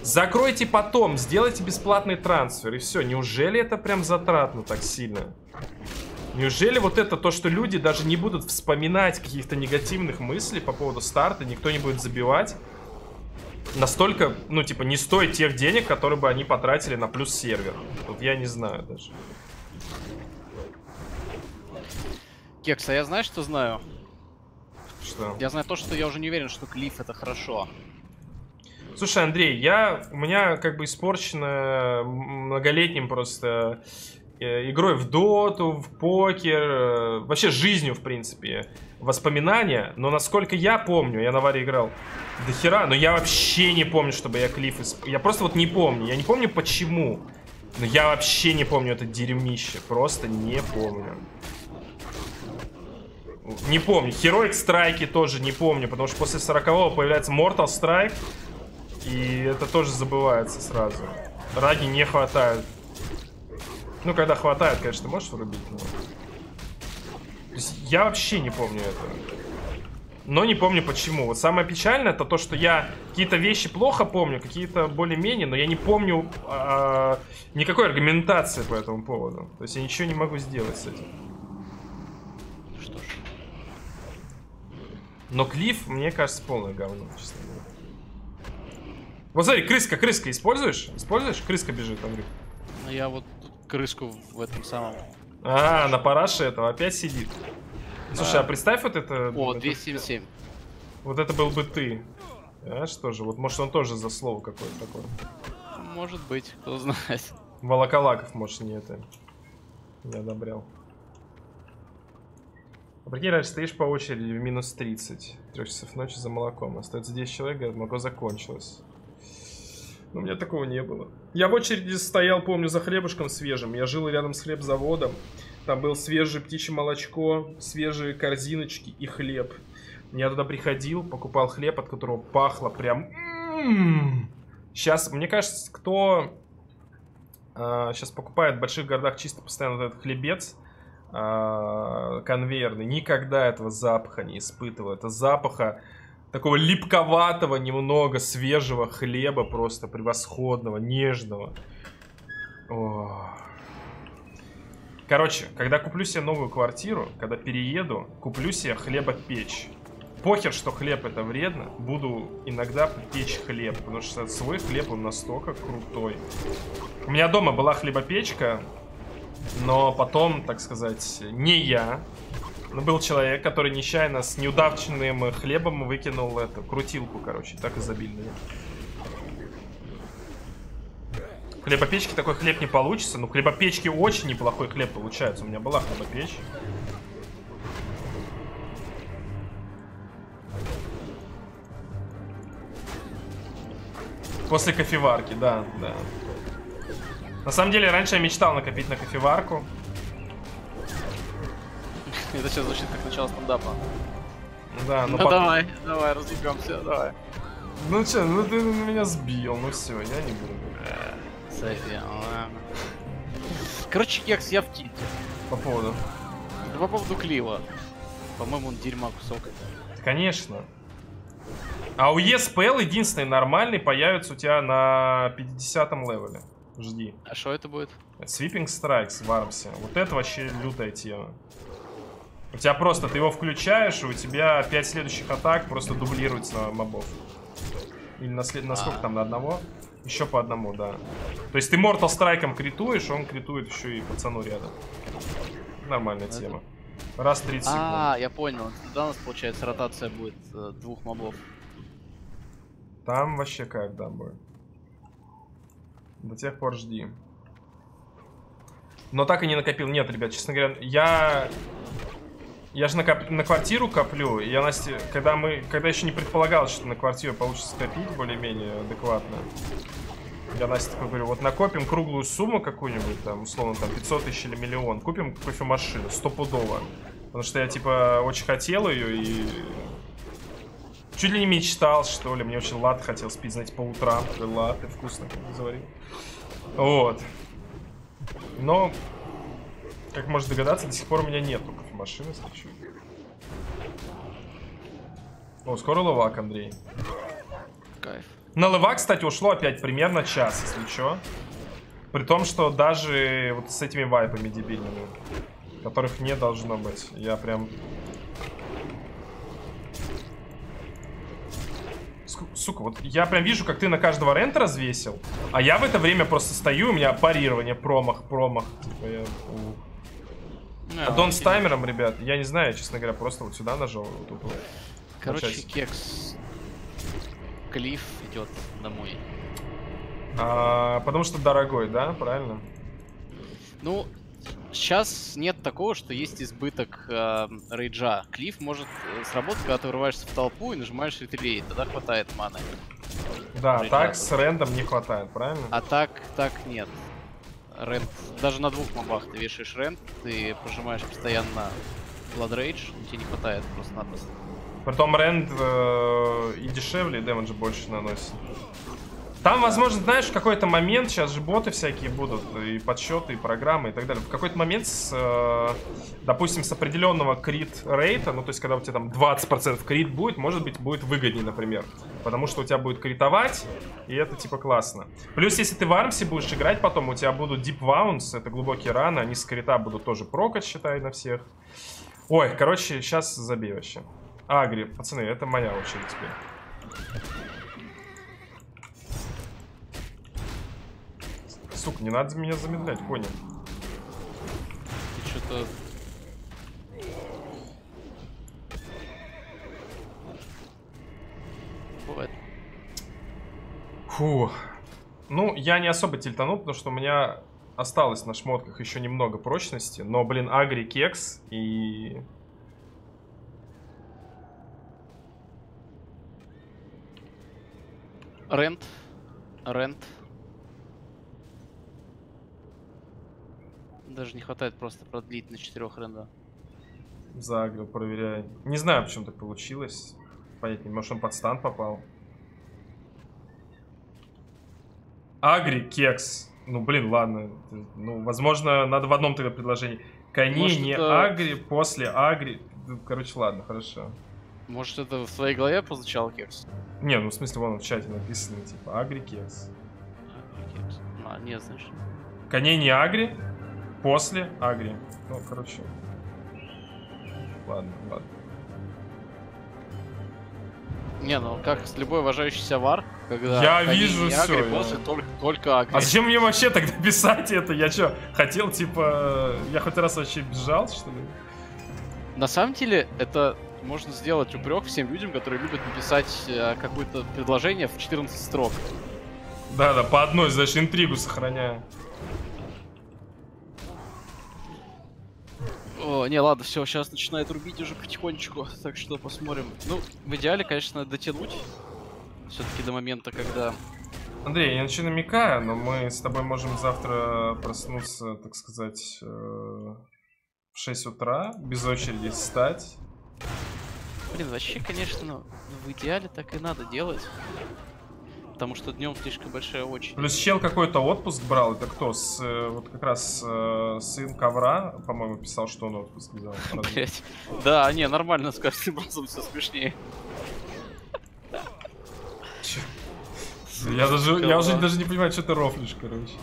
Закройте потом, сделайте бесплатный трансфер, и все. Неужели это прям затратно так сильно? Неужели вот это то, что люди даже не будут вспоминать каких-то негативных мыслей по поводу старта, никто не будет забивать, настолько, ну, типа, не стоит тех денег, которые бы они потратили на плюс сервер. Вот я не знаю даже. Кекс, а я знаешь, что знаю? Что? Я знаю то, что я уже не уверен, что клиф это хорошо. Слушай, Андрей, я, у меня как бы испорчено многолетним просто э, игрой в доту, в покер, э, вообще жизнью, в принципе, воспоминания. Но насколько я помню, я на Варе играл до хера, но я вообще не помню, чтобы я клиф... исп- Я просто вот не помню. Я не помню почему. Но я вообще не помню это дерьмище. Просто не помню. Не помню. Heroic Strike тоже не помню, потому что после 40 появляется Mortal Strike. И это тоже забывается сразу. Раги не хватает. Ну, когда хватает, конечно, ты можешь врубить, но... То есть я вообще не помню этого. Но не помню почему. Вот самое печальное, это то, что я какие-то вещи плохо помню, какие-то более-менее, но я не помню а, никакой аргументации по этому поводу. То есть я ничего не могу сделать с этим. Что ж. Но Клифф, мне кажется, полное говно, честно говоря. Вот смотри, крыска, крыска используешь? Используешь? Крыска бежит, Андрей. Ну, я вот крыску в этом самом... А, на параше этого опять сидит. Слушай, а представь вот это... О, это- 277. Вот это был бы ты. А что же, вот может он тоже за слово какое-то такое. Может быть, кто знает. Волоколаков, может, не это. Не одобрял. А прикинь, раньше стоишь по очереди в минус 30. Трех часов ночи за молоком. Остается 10 человек, говорят, молоко закончилось. Но у меня такого не было. Я в очереди стоял, помню, за хлебушком свежим. Я жил рядом с хлебзаводом. Там было свежее птичье молочко, свежие корзиночки и хлеб. Я туда приходил, покупал хлеб, от которого пахло прям... Сейчас, мне кажется, кто сейчас покупает в больших городах чисто постоянно этот хлебец а, конвейерный, никогда этого запаха не испытывал. Это запаха такого липковатого, немного свежего хлеба, просто превосходного, нежного. О. Короче, когда куплю себе новую квартиру, когда перееду, куплю себе хлебопечь. Похер, что хлеб это вредно, буду иногда печь хлеб, потому что свой хлеб он настолько крутой. У меня дома была хлебопечка, но потом, так сказать, не я. Но был человек, который нечаянно с неудавченным хлебом выкинул эту крутилку, короче, так изобильно. В хлебопечке такой хлеб не получится, но в хлебопечке очень неплохой хлеб получается. У меня была хлебопечь. После кофеварки, да, да. На самом деле, раньше я мечтал накопить на кофеварку. Это сейчас звучит как начало стендапа. Да, Ну пот- давай, давай, разъебемся, давай. Ну чё, ну ты меня сбил, ну все, я не буду. София, ладно. Короче, Кекс, я в тильте. По поводу. Это По поводу Клива. По-моему, он дерьма кусок. Конечно. А у ESPL единственный нормальный появится у тебя на 50 левеле. Жди. А что это будет? Sweeping Strikes в Армсе. Вот это вообще лютая тема. У тебя просто, ты его включаешь, и у тебя 5 следующих атак просто дублируются на мобов. Или на, след... на сколько А. там, на одного? Еще по одному, да. То есть ты Mortal Strike критуешь, он критует еще и пацану рядом. Нормальная Это- тема. Раз в 30 секунд. А, я понял. Тогда у нас, получается, ротация будет э, двух мобов. Там вообще как, да, будет. До тех пор жди. Но так и не накопил. Нет, ребят, честно говоря, я... Я же на, коп- на квартиру коплю, и Насте, когда мы, когда еще не предполагалось, что на квартиру получится скопить более-менее адекватно, я Насте такой говорю, вот накопим круглую сумму какую-нибудь, там, условно, там, 500 тысяч или миллион, купим кофемашину, стопудово. Потому что я, типа, очень хотел ее и Чуть ли не мечтал, что ли. Мне очень лат хотел спить, знаете, по утрам. Такой латте вкусно как заварил. Вот. Но, как можно догадаться, до сих пор у меня нету кофемашины, скачу. О, скоро левак, Андрей. Кайф. На левак, кстати, ушло опять примерно час, если чё. При том, что даже вот с этими вайпами дебильными, которых не должно быть, я прям... Сука, вот я прям вижу, как ты на каждого рента развесил, а я в это время просто стою, у меня парирование, промах, промах. Типа я... ух. Ну, Аддон окей. с таймером, ребят, я не знаю, честно говоря, просто вот сюда нажал. вот тут вот. Короче, Начать. Кекс. Клифф идет домой. А, потому что дорогой, да, правильно? Ну, сейчас нет такого, что есть избыток э, рейджа. Клифф может э, сработать, когда ты врываешься в толпу и нажимаешь ретрей, тогда хватает маны. Да, Рейджа. так с рендом не хватает, правильно? А так, так нет. Рент, даже на двух мобах ты вешаешь рент, ты прожимаешь постоянно Blood Rage, тебе не хватает просто-напросто. Притом ренд э, и дешевле, и дэмэджа больше наносит. Там, возможно, знаешь, в какой-то момент, сейчас же боты всякие будут, и подсчеты, и программы, и так далее. В какой-то момент, с, э, допустим, с определенного крит рейта, ну, то есть, когда у тебя там 20% крит будет, может быть, будет выгоднее, например. Потому что у тебя будет критовать, и это, типа, классно. Плюс, если ты в армсе будешь играть потом, у тебя будут deep wounds, это глубокие раны, они с крита будут тоже прокать, считай, на всех. Ой, короче, сейчас забей вообще. Агри, пацаны, это моя очередь теперь. Сука, не надо меня замедлять, понял. Ты что-то... Бывает. Фу. Ну, я не особо тильтанул, потому что у меня осталось на шмотках еще немного прочности. Но, блин, агри, кекс и... Рент. Рент. Даже не хватает просто продлить на четырех ренда. Загрел, проверяй. Не знаю, почему так получилось. Понять не может он под стан попал. Агри, кекс. Ну, блин, ладно. Ну, возможно, надо в одном тогда предложении. Коней Может, не это- агри, после агри. Ну, Короче, ладно, хорошо. Может это в своей голове позвучал кекс? Не, ну в смысле, вон в чате написано, типа, агри, кекс. А, кекс. А, нет, значит. Коней не агри, после агри. Ну, короче. Ладно, ладно. Не, ну как с любой уважающийся вар, когда Я вижу не агри, всё, я- после только, только агри. А зачем мне вообще тогда писать это? Я что, хотел, типа... Я хоть раз вообще бежал, что ли? На самом деле, это можно сделать упрек всем людям, которые любят написать э, какое-то предложение в 14 строк. Да-да, по одной, знаешь, интригу сохраняю. О, не, ладно, все, сейчас начинает рубить уже потихонечку, так что посмотрим. Ну, в идеале, конечно, дотянуть. Все-таки до момента, когда... Андрей, я ничего намекаю, но мы с тобой можем завтра проснуться, так сказать, э, в 6 утра, без очереди встать. Блин, вообще, конечно, ну, в идеале так и надо делать. Потому что днем слишком большая очередь. Плюс чел какой-то отпуск брал, это кто? С, э, вот как раз э, сын ковра, по-моему, писал, что он отпуск взял. Блять. Да, не, нормально, с каждым разом все смешнее. Я даже, я уже даже не понимаю, что ты рофлишь, короче.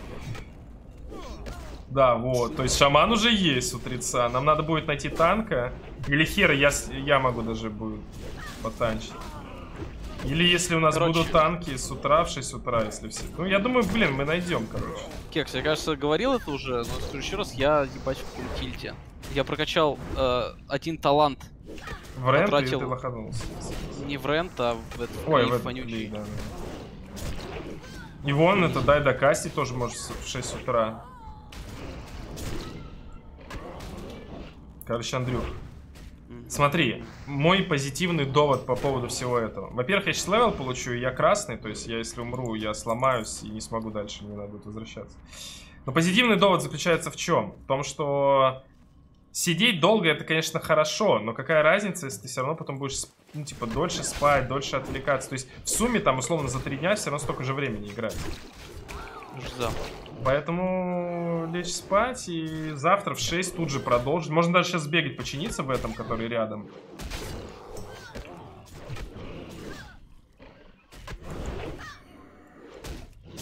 Да, вот, то есть шаман уже есть у трица. Нам надо будет найти танка. Или хера, я, я могу даже будет потанчить. Или если у нас Короче. будут танки с утра, в 6 утра, если все. Ну, я думаю, блин, мы найдем, короче. Кекс, я, кажется, говорил это уже, но скажу еще раз, я ебать в каком тильте. Я прокачал э, один талант В рент или Потратил. ты лоханулся? не в рент, а в этот Ой, в этот, вонючий. да, да. И вон, это дай до касти тоже может в 6 утра. Короче, Андрюх. Смотри, мой позитивный довод по поводу всего этого. Во-первых, я сейчас level получу, и я красный, то есть я если умру, я сломаюсь и не смогу дальше, мне надо будет возвращаться. Но позитивный довод заключается в чем? В том, что сидеть долго это, конечно, хорошо, но какая разница, если ты все равно потом будешь, ну, типа, дольше спать, дольше отвлекаться. То есть в сумме там, условно, за три дня все равно столько же времени играть. Жиза. Поэтому лечь спать и завтра в 6 тут же продолжить. Можно даже сейчас бегать, починиться в этом, который рядом.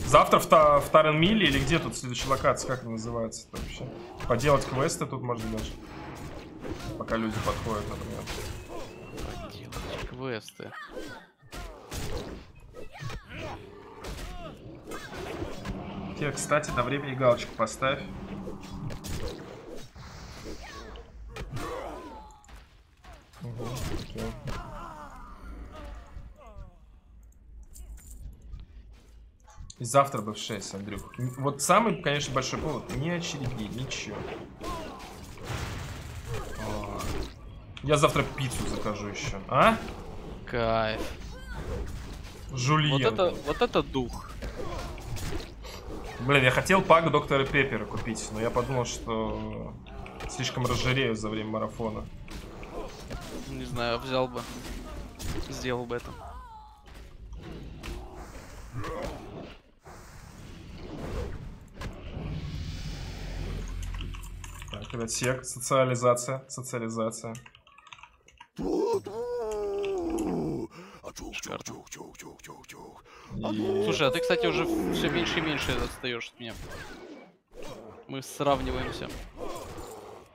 Завтра в, Та- в Таренмилле или где тут следующая локация, как она называется вообще? Поделать квесты тут можно даже. Пока люди подходят, например. Поделать квесты. Те, кстати, до времени галочку поставь. Угу. И завтра бы в 6, Андрюх. Вот самый, конечно, большой повод. Не очередей, ничего. О, Я завтра пиццу закажу еще. А? Кайф. Жульен. Вот это, вот это дух. Блин, я хотел пак Доктора Пеппера купить, но я подумал, что слишком разжирею за время марафона. Не знаю, взял бы. Сделал бы это. Так, это сек, социализация, социализация. Слушай, а ты, кстати, уже все меньше и меньше отстаешь от меня. Мы сравниваемся.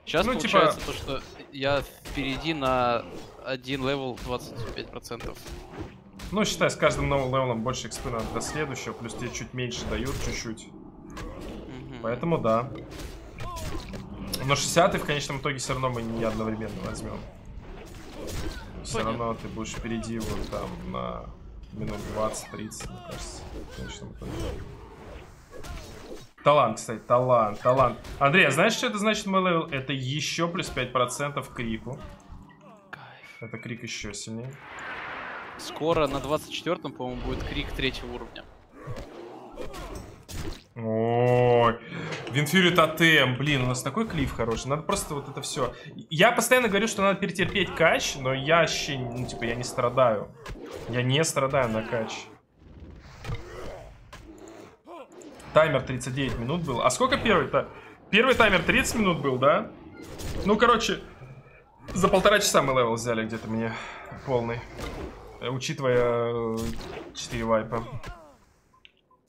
Сейчас Ну, типа- получается то, что я впереди на один level 25%. Ну, считай, с каждым новым левелом больше экспы надо до следующего, плюс тебе чуть меньше дают, чуть-чуть. Мгм. Поэтому да. Но 60 в конечном итоге все равно мы не одновременно возьмем. Все Понятно. равно ты будешь впереди вот там на минут 20-30, мне кажется. В конечном итоге. Талант, кстати, талант, талант. Андрей, а знаешь, что это значит мой level? Это еще плюс 5% к крику. Кайф. Это крик еще сильнее. Скоро на 24-м, по-моему, будет крик третьего уровня. Ой, Windfury Totem, блин, у нас такой cleave хороший, надо просто вот это все. Я постоянно говорю, что надо перетерпеть кач, но я вообще, ну, типа, я не страдаю. Я не страдаю на кач. Таймер 39 минут был. А сколько первый-то? Первый таймер 30 минут был, да? Ну, короче, за полтора часа мы level взяли где-то мне полный. Э, Учитывая 4 вайпа.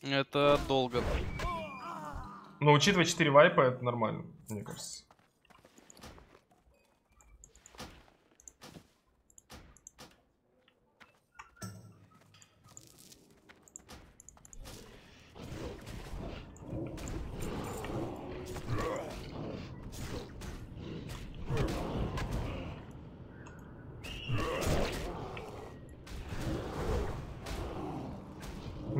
Это долго. Но учитывая 4 вайпа, это нормально, мне кажется.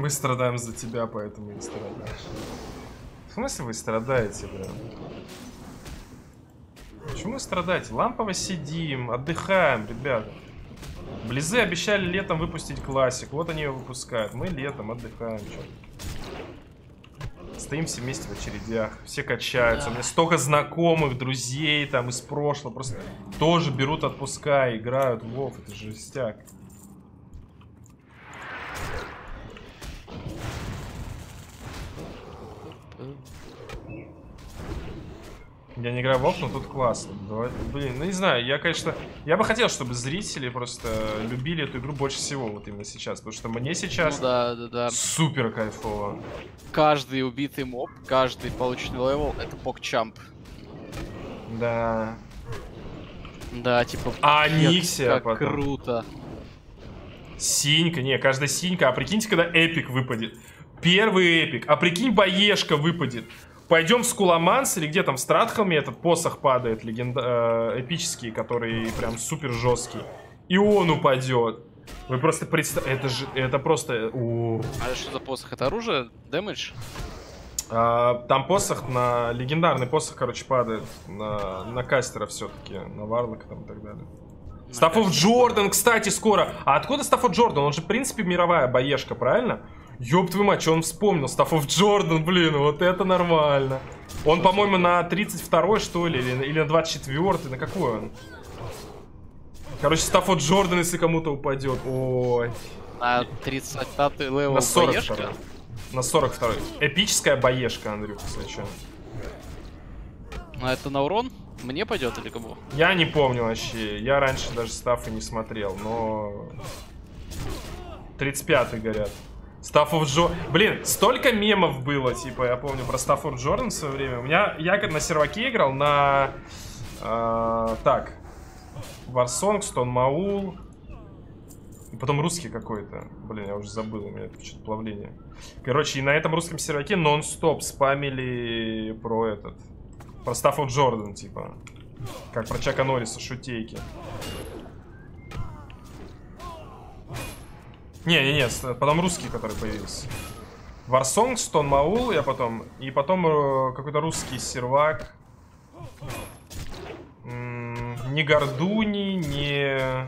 Мы страдаем за тебя, поэтому и страдаешь. В смысле вы страдаете, бля? Почему страдаете? Лампово сидим, отдыхаем, ребята. Близы обещали летом выпустить классик. Вот они ее выпускают. Мы летом отдыхаем. чё. Стоим все вместе в очередях. Все качаются. У меня столько знакомых, друзей там из прошлого. Просто тоже берут отпуска, играют в Вов. Это же жестяк. Я не играю в Вов, но тут классно. Давай, блин, ну не знаю, я, конечно... Я бы хотел, чтобы зрители просто любили эту игру больше всего вот именно сейчас. Потому что мне сейчас Ну да, да, да. супер кайфово. Каждый убитый моб, каждый полученный level это PogChamp. Да. Да, типа. Ониксия как потом. круто. Синька, не, каждая синька. А прикиньте, когда эпик выпадет. Первый эпик. А прикинь, боешка выпадет. Пойдем в Scholomance, или где там в Стратхолме этот посох падает, легенда... э, эпический, который прям супер жесткий. И он упадет. Вы просто представьте, это же, это просто... о. А что за посох? Это оружие? Damage? А, там посох на... Легендарный посох, короче, падает на, на кастера все-таки, на Варлока там и так далее. Staff of Jordan, кстати, скоро. А откуда Staff of Jordan? Он же, в принципе, мировая боешка, правильно? Ёб твою мать, что он вспомнил? Staff of Jordan, блин, вот это нормально. Он, по-моему, на 32 что ли, или, или на 24 на какой он? Короче, Staff of Jordan, если кому-то упадет. Ой. На 35 level На 42 боешка? На 42 Эпическая боешка, Андрюха, случайно. А это на урон? Мне пойдет или кому? Я не помню вообще. Я раньше даже стафы не смотрел, но... 35-й, говорят. Стаффорд Джо... Блин, столько мемов было, типа, я помню про Стаффорд Джордан в свое время. У меня, я как на серваке играл на... э, так. Варсонг, Стон Маул. И потом русский какой-то. Блин, я уже забыл, у меня что-то плавление. Короче, и на этом русском серваке нон-стоп спамили про этот... Про Стаффорд Джордан, типа. Как про Чака Норриса, шутейки. Не-не-не, потом русский, который появился. Варсонг, Стон Маул, я потом... И потом э, какой-то русский сервак. Не Гордуни, не...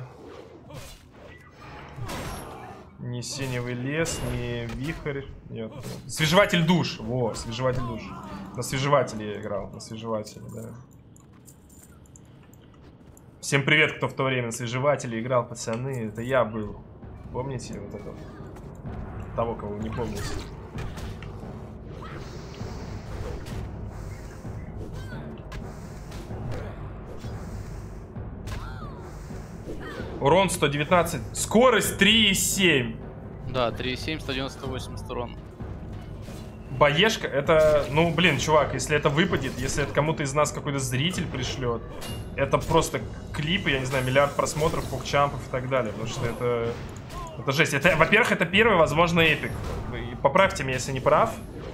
Не Синевый лес, не Вихрь. Нет. Свежеватель душ. Во, свежеватель душ. На свежевателе я играл. На свежевателе, да. Всем привет, кто в то время на свежевателе играл, пацаны. Это я был. Помните вот этого? Того, кого не помните. Урон 119. Скорость 3,7. Да, 3,7, 198 урон. Боешка, это, ну, блин, чувак, если это выпадет, если это кому-то из нас какой-то зритель пришлет, это просто клипы, я не знаю, миллиард просмотров, фокчампов и так далее, потому что это это жесть. Это, во-первых, это первый, возможно, эпик. Поправьте меня, если не прав.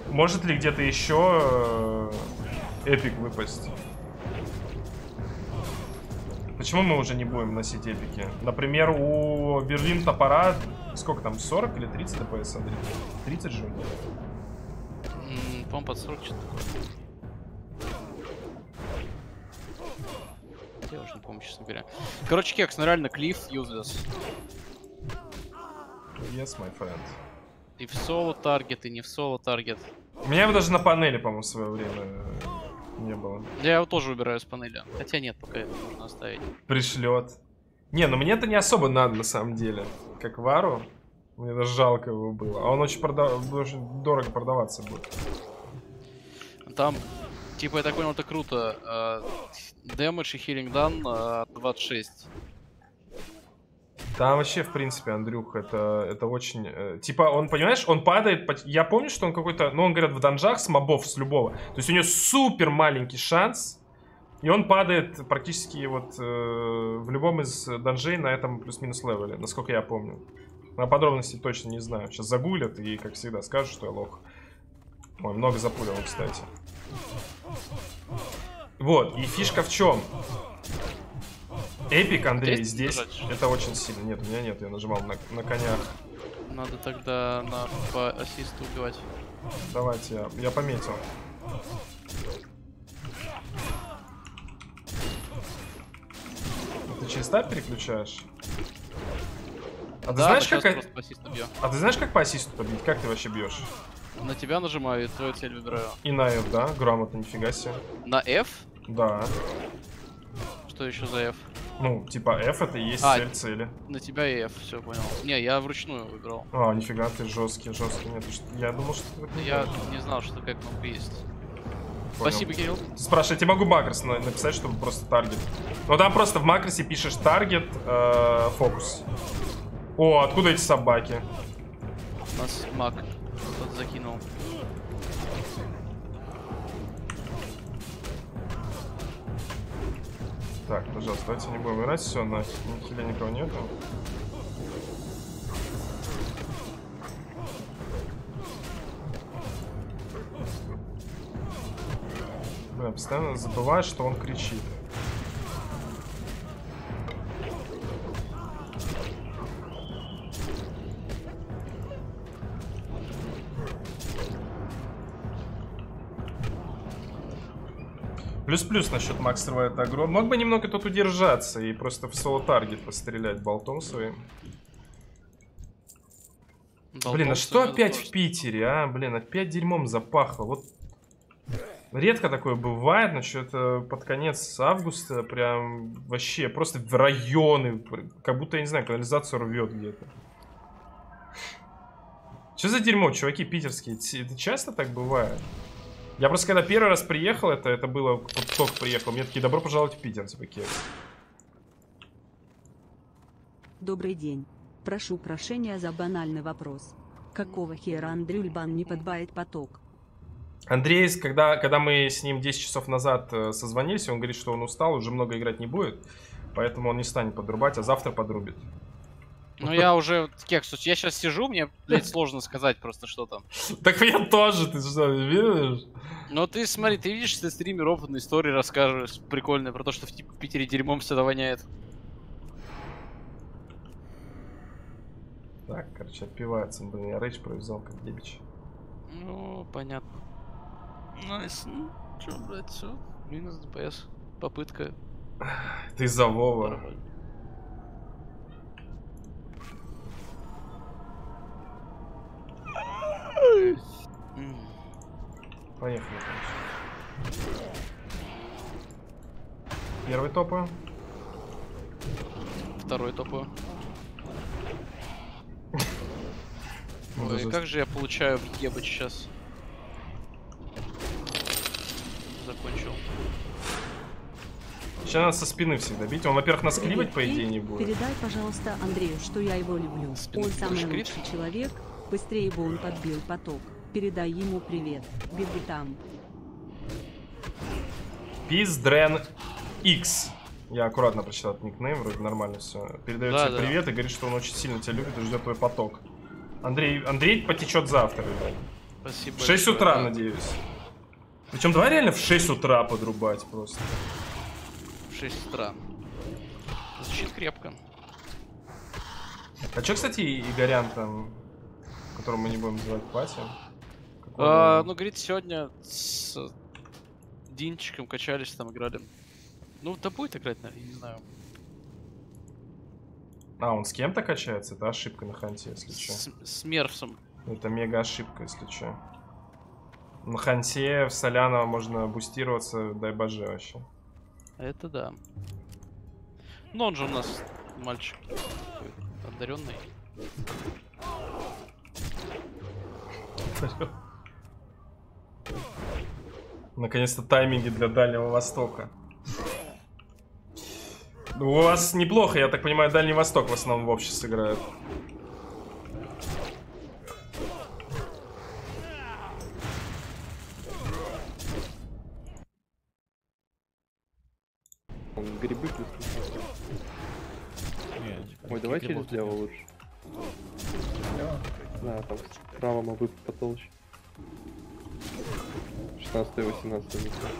Может ли где-то еще э, эпик выпасть? Почему мы уже не будем носить эпики? Например, у Берлин топора, сколько там, 40 или 30 ДПС, Андрей? 30 же? По-моему, под 40 что-то. Я уже не помню, честно говоря. Короче, кекс, ну реально, клифф useless. Yes, my friend. И в соло таргет, и не в соло таргет. У меня его даже на панели, по-моему, в свое время э, не было. Я его тоже убираю с панели. Хотя нет, пока это можно оставить. Пришлет. Не, ну мне это не особо надо, на самом деле. Как Вару. Мне даже жалко его было. А он очень, прода- очень дорого продаваться будет. Там, типа, я так понял, это круто. Дэмэдж и хилинг дан 26. Там вообще, в принципе, Андрюх, это, это очень... э, типа, он, понимаешь, он падает... Я помню, что он какой-то... Ну, он, говорят, в данжах с мобов, с любого. То есть у него супер маленький шанс. И он падает практически вот э, в любом из данжей на этом плюс-минус левеле, насколько я помню. На подробности точно не знаю. Сейчас загуглят и, как всегда, скажут, что я лох. Ой, много запулил, кстати. Вот, и фишка в чем? Эпик, Андрей, Есть здесь нажать? это очень сильно. Нет, у меня нет, я нажимал на, на конях. Надо тогда на по ассисту убивать. Давайте, я, я пометил. Ты через таб переключаешь? А ты Да, знаешь, как... А ты знаешь, как по ассисту бить? Как ты вообще бьешь? На тебя нажимаю и твою цель выбираю. И на F, да? Грамотно, нифига себе. На F? Да. Что еще за F? Ну, типа F это и есть А. цель цели. На тебя и F, все понял. Не, я вручную выбрал. А, нифига, ты жесткий, жесткий. Нет, я думал, что ты Я не знал, что такая кнопка есть. Понял. Спасибо, Кирилл. Ты спрашиваешь, я тебе могу макрос на- написать, чтобы просто таргет. Ну там просто в макросе пишешь таргет, э, фокус. О, откуда эти собаки? У нас маг кто-то закинул. Так, пожалуйста, давайте не будем играть. Все, на хиле никого нету. Бля, постоянно забываю, что он кричит. Плюс-плюс насчет Максерова это огромный. Мог бы немного тут удержаться и просто в соло-таргет пострелять болтом своим. Блин, а Болтом что опять это в Питере, а? Блин, опять дерьмом запахло. Вот редко такое бывает, но что-то под конец августа прям вообще просто в районы, как будто, я не знаю, канализацию рвет где-то. Что за дерьмо, чуваки питерские? Это часто так бывает? Я просто когда первый раз приехал, это, это было, вот только приехал, мне такие, добро пожаловать в Питер, типа, кекс. Добрый день. Прошу прощения за банальный вопрос. Какого хера Андрюльбан не подбает поток? Андрей, когда, когда мы с ним 10 часов назад э, созвонились, он говорит, что он устал, уже много играть не будет, поэтому он не станет подрубать, а завтра подрубит. Ну я уже, кекс, я сейчас сижу, мне, блядь, сложно сказать просто, что там. Так я тоже, ты что, не видишь? Но ты смотри, ты видишь, ты стример опытной истории расскажешь прикольные про то, что в, типа, в Питере дерьмом всегда воняет. Так, короче, отпивается. Блин, я рейдж провязал, как дебич. Ну, понятно. Найс, ну, чё, блядь, все. Минус ДПС. Попытка. Ты за Вова. Нормально. Поехали. Первый топаю. Второй топаю. Ой, как же я получаю въебать сейчас? Закончил. Сейчас надо со спины всегда бить. Он, во-первых, нас кривать, по идее, не будет. Передай, пожалуйста, Андрею, что я его люблю. Спину Он самый лучший человек. Быстрее бы он подбил поток. Передай ему привет. Беги там. Пиздрен X. Я аккуратно прочитал этот никнейм, вроде нормально все. Передает Да, тебе да. привет и говорит, что он очень сильно тебя любит и ждет твой поток. Андрей, Андрей потечет завтра, ребят. Спасибо. В 6 большое. утра, надеюсь. Причем давай реально в 6 утра подрубать просто. В 6 утра. Звучит крепко. А что, кстати, Игорян там, которого мы не будем называть пати? А, ну, говорит, сегодня с Динчиком качались, там играли. Ну, да будет играть, наверное, не знаю. А, он с кем-то качается? Это ошибка на ханте, если что. С, с Мерфсом. Это мега ошибка, если что. На ханте в Солянова можно бустироваться, дай боже вообще. Это да. Ну, он же у нас мальчик одаренный. Наконец-то тайминги для Дальнего Востока. У вас неплохо, я так понимаю, Дальний Восток в основном в общем сыграет. Грибы плюс. Ой, давай через лево лучше. Да, там справа мобы потолще. 16 и 18 не знаю.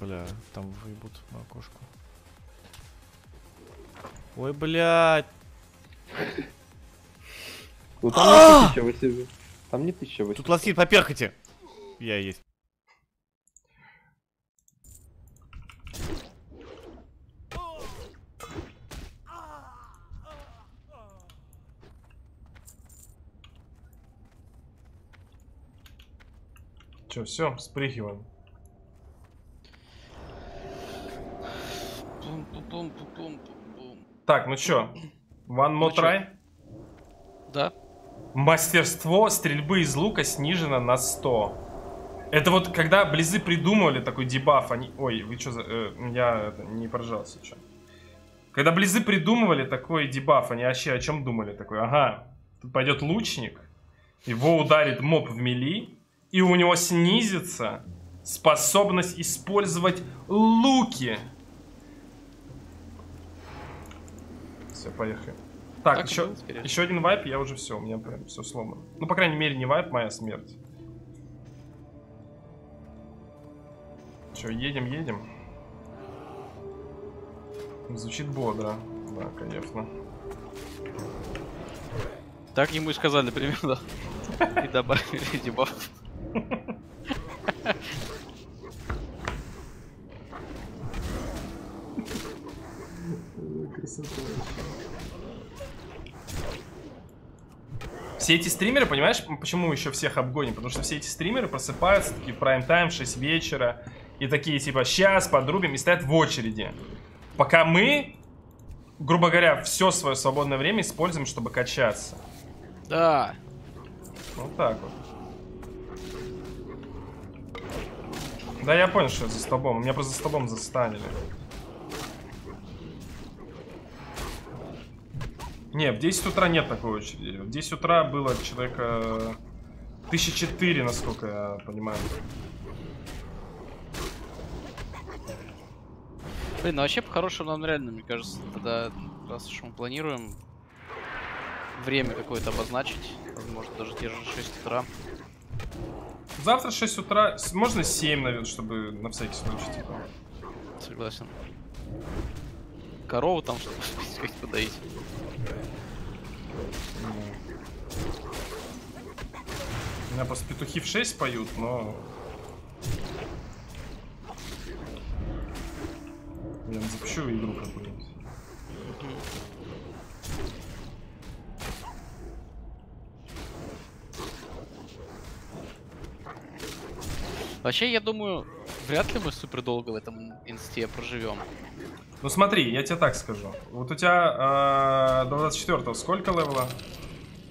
Бля, там выебут на окошко. Ой, блядь. Ну там не 1800. Там не 1800. Тут лосит, поперхайте. Я есть. Че, все, спрыгиваем. Пум-пум-пум-пум-пум-пум. Так, ну чё, one more Ну чё? try. Да? Мастерство стрельбы из лука снижено на 100. Это вот когда Близы придумывали такой дебаф, они... Ой, вы что за... э, я не поржался, что. Когда Близы придумывали такой дебаф, они вообще о чем думали? Такой, ага, тут пойдет лучник, его ударит моб в мили, и у него снизится способность использовать луки. Все, поехали. Так, Так еще, скорее. еще один вайп, я уже все, у меня прям все сломано. Ну, по крайней мере, не вайп, моя смерть. Че, едем, едем. Звучит бодро. Да, конечно. Так ему и сказали примерно. И добавили дебаф. Все эти стримеры, понимаешь, почему еще всех обгоним? Потому что все эти стримеры просыпаются такие в прайм-тайм в 6 вечера. И такие типа, сейчас подрубим и стоят в очереди. Пока мы, грубо говоря, все свое свободное время используем, чтобы качаться. Да. Вот так вот. Да, я понял, что это за столбом. Меня просто за столбом застанили. Не, в 10 утра нет такой очереди. В 10 утра было человека... 1004, насколько я понимаю. Блин, ну вообще по-хорошему нам реально, мне кажется, тогда, раз уж мы планируем время какое-то обозначить, возможно, даже те же 6 утра. Завтра 6 утра, можно 7, наверное, чтобы на всякий случай, типа. Согласен. Корову там, чтобы как подоить. У меня просто петухи в 6 поют, но... Я запущу игру какую-нибудь. Вообще, я думаю, вряд ли мы супер долго в этом инсте проживем. Ну смотри, я тебе так скажу. Вот у тебя э, до 24 сколько левела?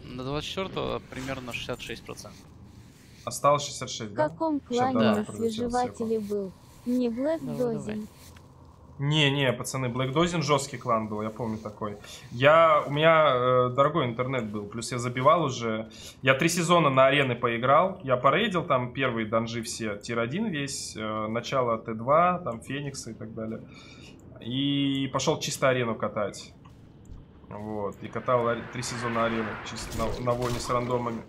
На 24 примерно 66%. Осталось 66, В да? каком Сейчас клане свежевателе был? Не Black Давай, давай. Dozen. Не-не, пацаны, Black Dozen жесткий клан был, я помню такой. Я, у меня э, дорогой интернет был, плюс я забивал уже. Я три сезона на арены поиграл, я порейдил там первые данжи все, тир-1 весь, э, начало Т2, там Феникса и так далее. И пошел чисто арену катать. Вот, и катал три сезона арены, чисто на, на войне с рандомами.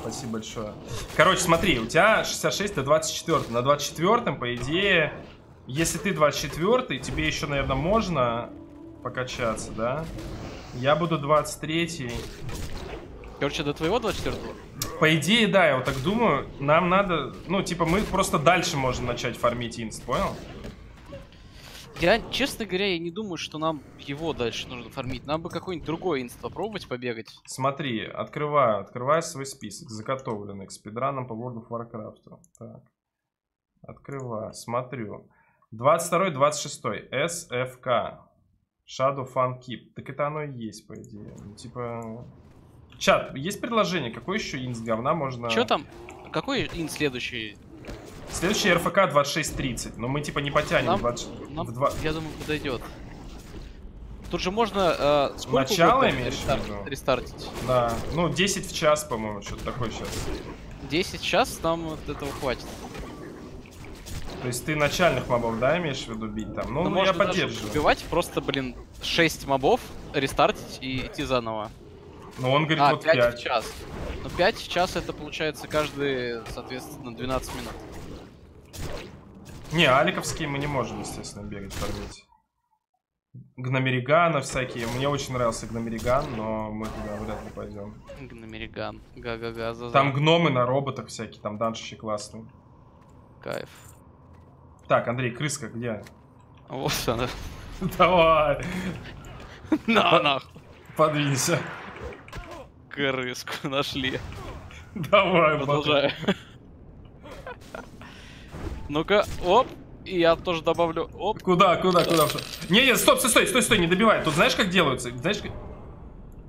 Спасибо большое. Короче, смотри, у тебя 66 до 24. На 24 по идее, если ты 24 тебе еще, наверное, можно покачаться, да? Я буду 23 Короче, до твоего 24 По идее, да, я вот так думаю, нам надо, ну, типа, мы просто дальше можем начать фармить инст, понял? Я, честно говоря, я не думаю, что нам его дальше нужно фармить. Нам бы какой-нибудь другой инст попробовать побегать. Смотри, открываю, открываю свой список, заготовленный к спидранам по World of Warcraft. Так. Открываю, смотрю. 22-26, SFK. Shadow Fun Keep. Так это оно и есть, по идее. Ну, типа... Чат, есть предложение? Какой еще инст говна можно... Что там? Какой инст следующий? Следующий РФК 26.30, но мы типа не потянем Нам- 20... Нам, в два- я думаю, подойдет. Тут же можно э, сколько Начало имеешь в рестарт- виду? рестартить. Да, ну 10 в час, по-моему, что-то такое сейчас. 10 час нам вот этого хватит. То есть ты начальных мобов, да, имеешь в виду бить там? Ну, Но я поддерживаю. убивать просто, блин, 6 мобов, рестартить и идти заново. Но он говорит а, вот 5, 5. в час. Ну 5 в час это получается каждые, соответственно, 12 минут. Не, аликовские мы не можем, естественно, бегать, фармить. Гномеригана всякие. Мне очень нравился Гномериган, но мы туда вряд ли пойдем. Гномериган. Га-га-га, Там гномы на роботах всякие, там даншищи классные. Кайф. Так, Андрей, крыска где? Вот она. Давай, На, нахуй. подвинься. Крыску нашли. Давай, Продолжаю. Ну-ка, оп. И я тоже добавлю. Оп. Куда, куда, куда? Не, не, стоп, стой, стой, стой, стой, не добивай. Тут знаешь, как делаются? Знаешь, как...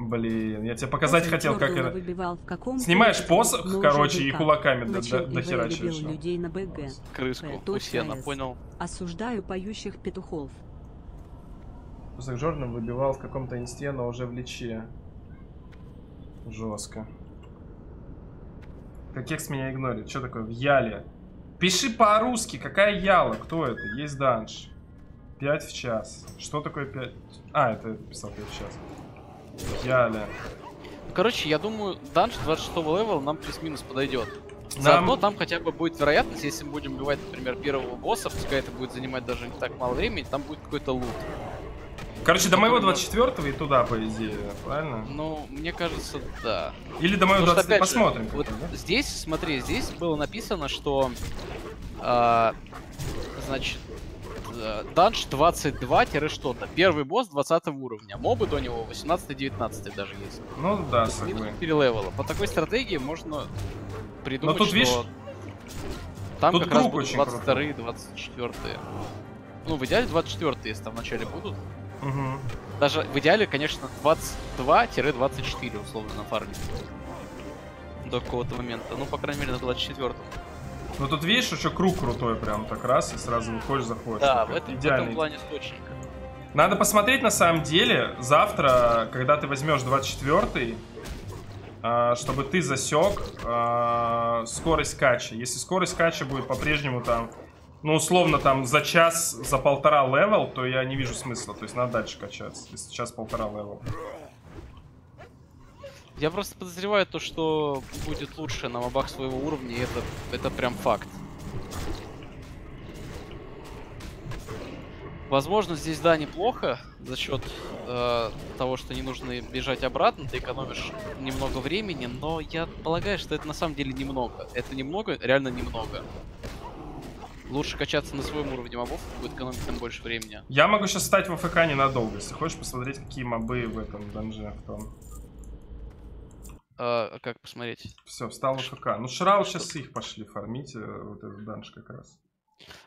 Блин, я тебе показать После хотел, как это... выбивал в каком Снимаешь посох, короче, и кулаками до- дохерачиваешь, людей на БГ. Крыску. П. У сена, С. понял. Осуждаю поющих петухов. Посох Джордан выбивал в каком-то инсте, но уже в личе. Жестко. Как экс меня игнорит. Что такое? В Яле. Пиши по-русски. Какая Яла? Кто это? Есть данж. 5 в час. Что такое 5? А, это писал 5 в час. Яле. Короче, я думаю, данж 26 левела нам плюс-минус подойдет. Нам- Заодно там хотя бы будет вероятность, если мы будем убивать, например, первого босса, пускай это будет занимать даже не так мало времени, там будет какой-то лут. Короче, до моего Который 24 и туда, по идее, правильно? Ну, мне кажется, да. Или до моего Потому что, 20 опять же, посмотрим. вот как-то, да? здесь, смотри, здесь было написано, что, а, значит, э, данж 22 что-то. Первый босс 20 уровня. Мобы до него 18-19 даже есть. Ну да, То есть минус согласен. 4 левела. По такой стратегии можно придумать, тут, что видишь, там тут как раз будут очень 22 и 24 Ну, в идеале 24 если там вначале будут. Мгм. Даже в идеале, конечно, 22-24 условно на фарме. До какого-то момента. Ну, по крайней мере, на 24 Ну тут видишь, еще круг крутой прям так раз, и сразу выходишь, заходишь. Да, в этом, в идеальный. этом плане источник. Надо посмотреть на самом деле, завтра, когда ты возьмешь 24 а, чтобы ты засек а, скорость кача. Если скорость кача будет по-прежнему там, ну, условно, там за час, за полтора level, то я не вижу смысла. То есть надо дальше качаться, если час-полтора level. Я просто подозреваю то, что будет лучше на мобах своего уровня, и это, это прям факт. Возможно, здесь, да, неплохо, за счет э, того, что не нужно бежать обратно, ты экономишь немного времени, но я полагаю, что это на самом деле немного. Это немного, реально немного. Лучше качаться на своем уровне мобов, будет экономить там больше времени. Я могу сейчас стать в АФК ненадолго, если хочешь посмотреть, какие мобы в этом данже в том. А, как посмотреть? Все, встал в АФК. Ну, Шрау сейчас их пошли фармить, э, вот этот данж как раз.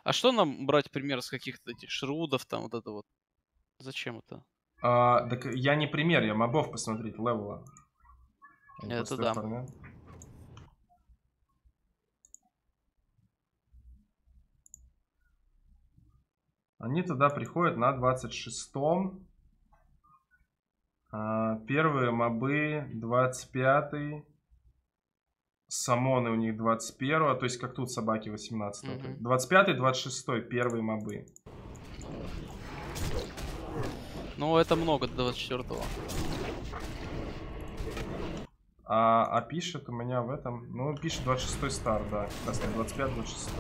А что нам брать пример с каких-то этих шрудов, там вот это вот? Зачем это? А, так я не пример, я мобов посмотреть, левела. Они Это да. Они туда приходят на 26-м. А, Первые мобы 25-й. Самоны у них 21 то есть как тут собаки 18 Мгм. 25 26 первые мобы. Ну, это много до 24-го. А, а пишет у меня в этом, ну пишет 26 стар, да, как раз 25 26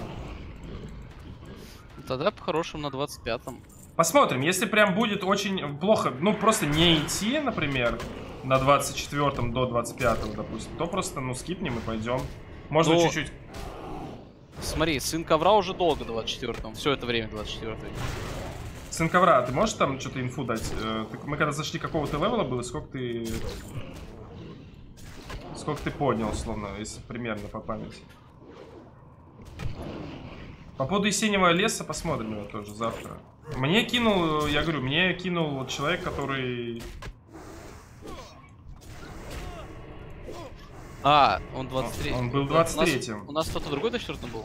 Тогда по-хорошему на 25-м. Посмотрим, если прям будет очень плохо, ну просто не идти, например, на 24 до 25, допустим, то просто, ну, скипнем и пойдем. Можно Ну, чуть-чуть... Смотри, сын ковра уже долго 24-м. Все это время 24-й. Сын ковра, ты можешь там что-то инфу дать? Э, мы когда зашли, какого ты левела было, сколько ты... Сколько ты поднял, словно, если примерно по памяти? По поводу Есеннего леса посмотрим его тоже завтра. Мне кинул, я говорю, мне кинул вот человек, который... А, он 23 Он был У нас- 23-м. У нас кто-то другой 24 был?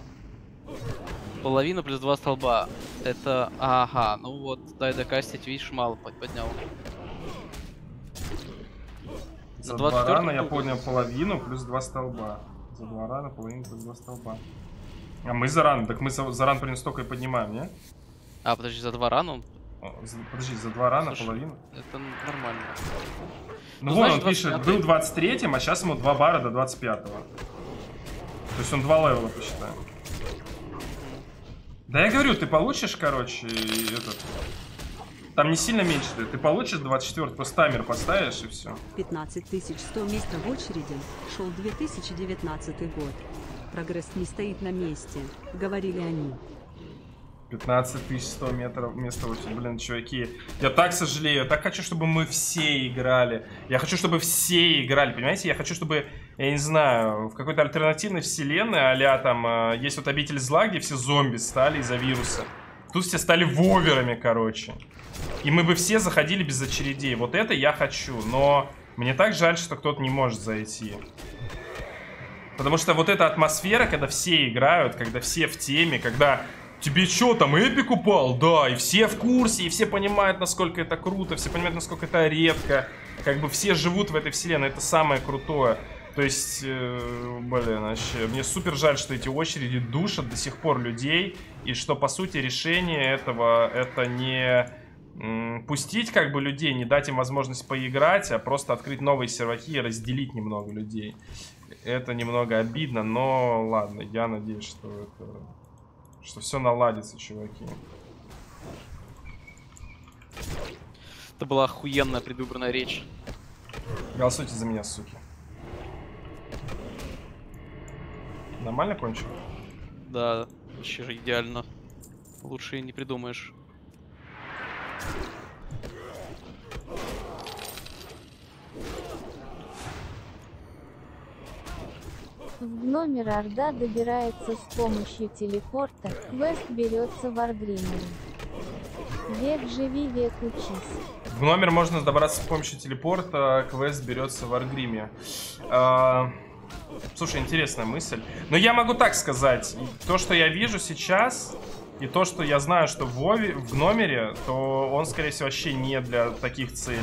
Половина плюс два столба. Это... Ага, ну вот, дай докастить, видишь, мало под- поднял. За На два 24-м рана я поднял половину плюс два столба. За два рана половину плюс два столба. А мы за ран, так мы за, за ран примерно столько и поднимаем, не? А, подожди, за два рана он... Подожди, за два рана Слушай, половину? Это нормально. Ну, Ну, вон, значит, он пишет, 25-й. был 23-м, а сейчас ему 2 бара до 25-го. То есть он два левела посчитаем. Да я говорю, ты получишь, короче, этот... Там не сильно меньше, ты, ты получишь 24 просто таймер поставишь и все. 15100 места в очереди. Шел 2019 год. Прогресс не стоит на месте, говорили они. 15 100 метров вместо очень, блин, чуваки. Я так сожалею, я так хочу, чтобы мы все играли. Я хочу, чтобы все играли, понимаете? Я хочу, чтобы, я не знаю, в какой-то альтернативной вселенной, а там, э, есть вот обитель зла, где все зомби стали из-за вируса. Тут все стали воверами, короче. И мы бы все заходили без очередей. Вот это я хочу, но мне так жаль, что кто-то не может зайти. Потому что вот эта атмосфера, когда все играют, когда все в теме, когда тебе что там, эпик упал? Да, и все в курсе, и все понимают, насколько это круто, все понимают, насколько это редко. Как бы все живут в этой вселенной, это самое крутое. То есть, э, блин, вообще, мне супер жаль, что эти очереди душат до сих пор людей, и что, по сути, решение этого, это не пустить как бы людей, не дать им возможность поиграть, а просто открыть новые серваки и разделить немного людей. Это немного обидно, но ладно, я надеюсь, что это... Что все наладится, чуваки. Это была охуенная предвыборная речь. Голосуйте за меня, суки. Нормально кончил? Да, вообще же идеально. Лучше не придумаешь. В номер Орда добирается с помощью телепорта, квест берется в Аргримере. Век живи, век учись. В номер можно добраться с помощью телепорта, квест берется в Аргриме. А, Слушай, интересная мысль. Но я могу так сказать. То, что я вижу сейчас, и то, что я знаю, что в, Вове, в номере, то он, скорее всего, вообще не для таких целей.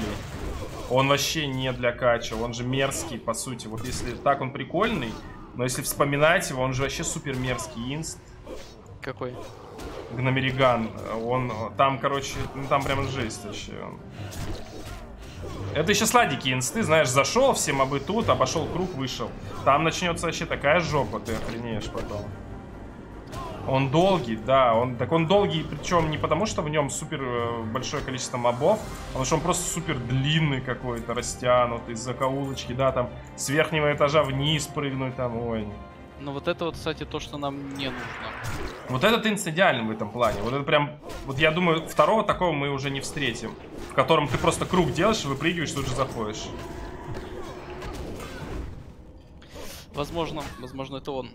Он вообще не для кача, он же мерзкий, по сути. Вот если так он прикольный, но если вспоминать его, он же вообще супер мерзкий инст. Какой? Гномериган. Он там, короче, ну там прям жесть вообще. Это еще сладенькие инсты, знаешь, зашел, все мобы тут, обошел круг, вышел. Там начнется вообще такая жопа, ты охренеешь потом. Он долгий, да, он так он долгий, причем не потому, что в нем супер э, большое количество мобов, а потому что он просто супер длинный какой-то, растянутый, закоулочки, да, там с верхнего этажа вниз прыгнуть, там, ой. Ну вот это вот, кстати, то, что нам не нужно. Вот этот инст идеальный в этом плане. Вот это прям, вот я думаю, второго такого мы уже не встретим. В котором ты просто круг делаешь, выпрыгиваешь, тут же заходишь. Возможно, возможно, это он.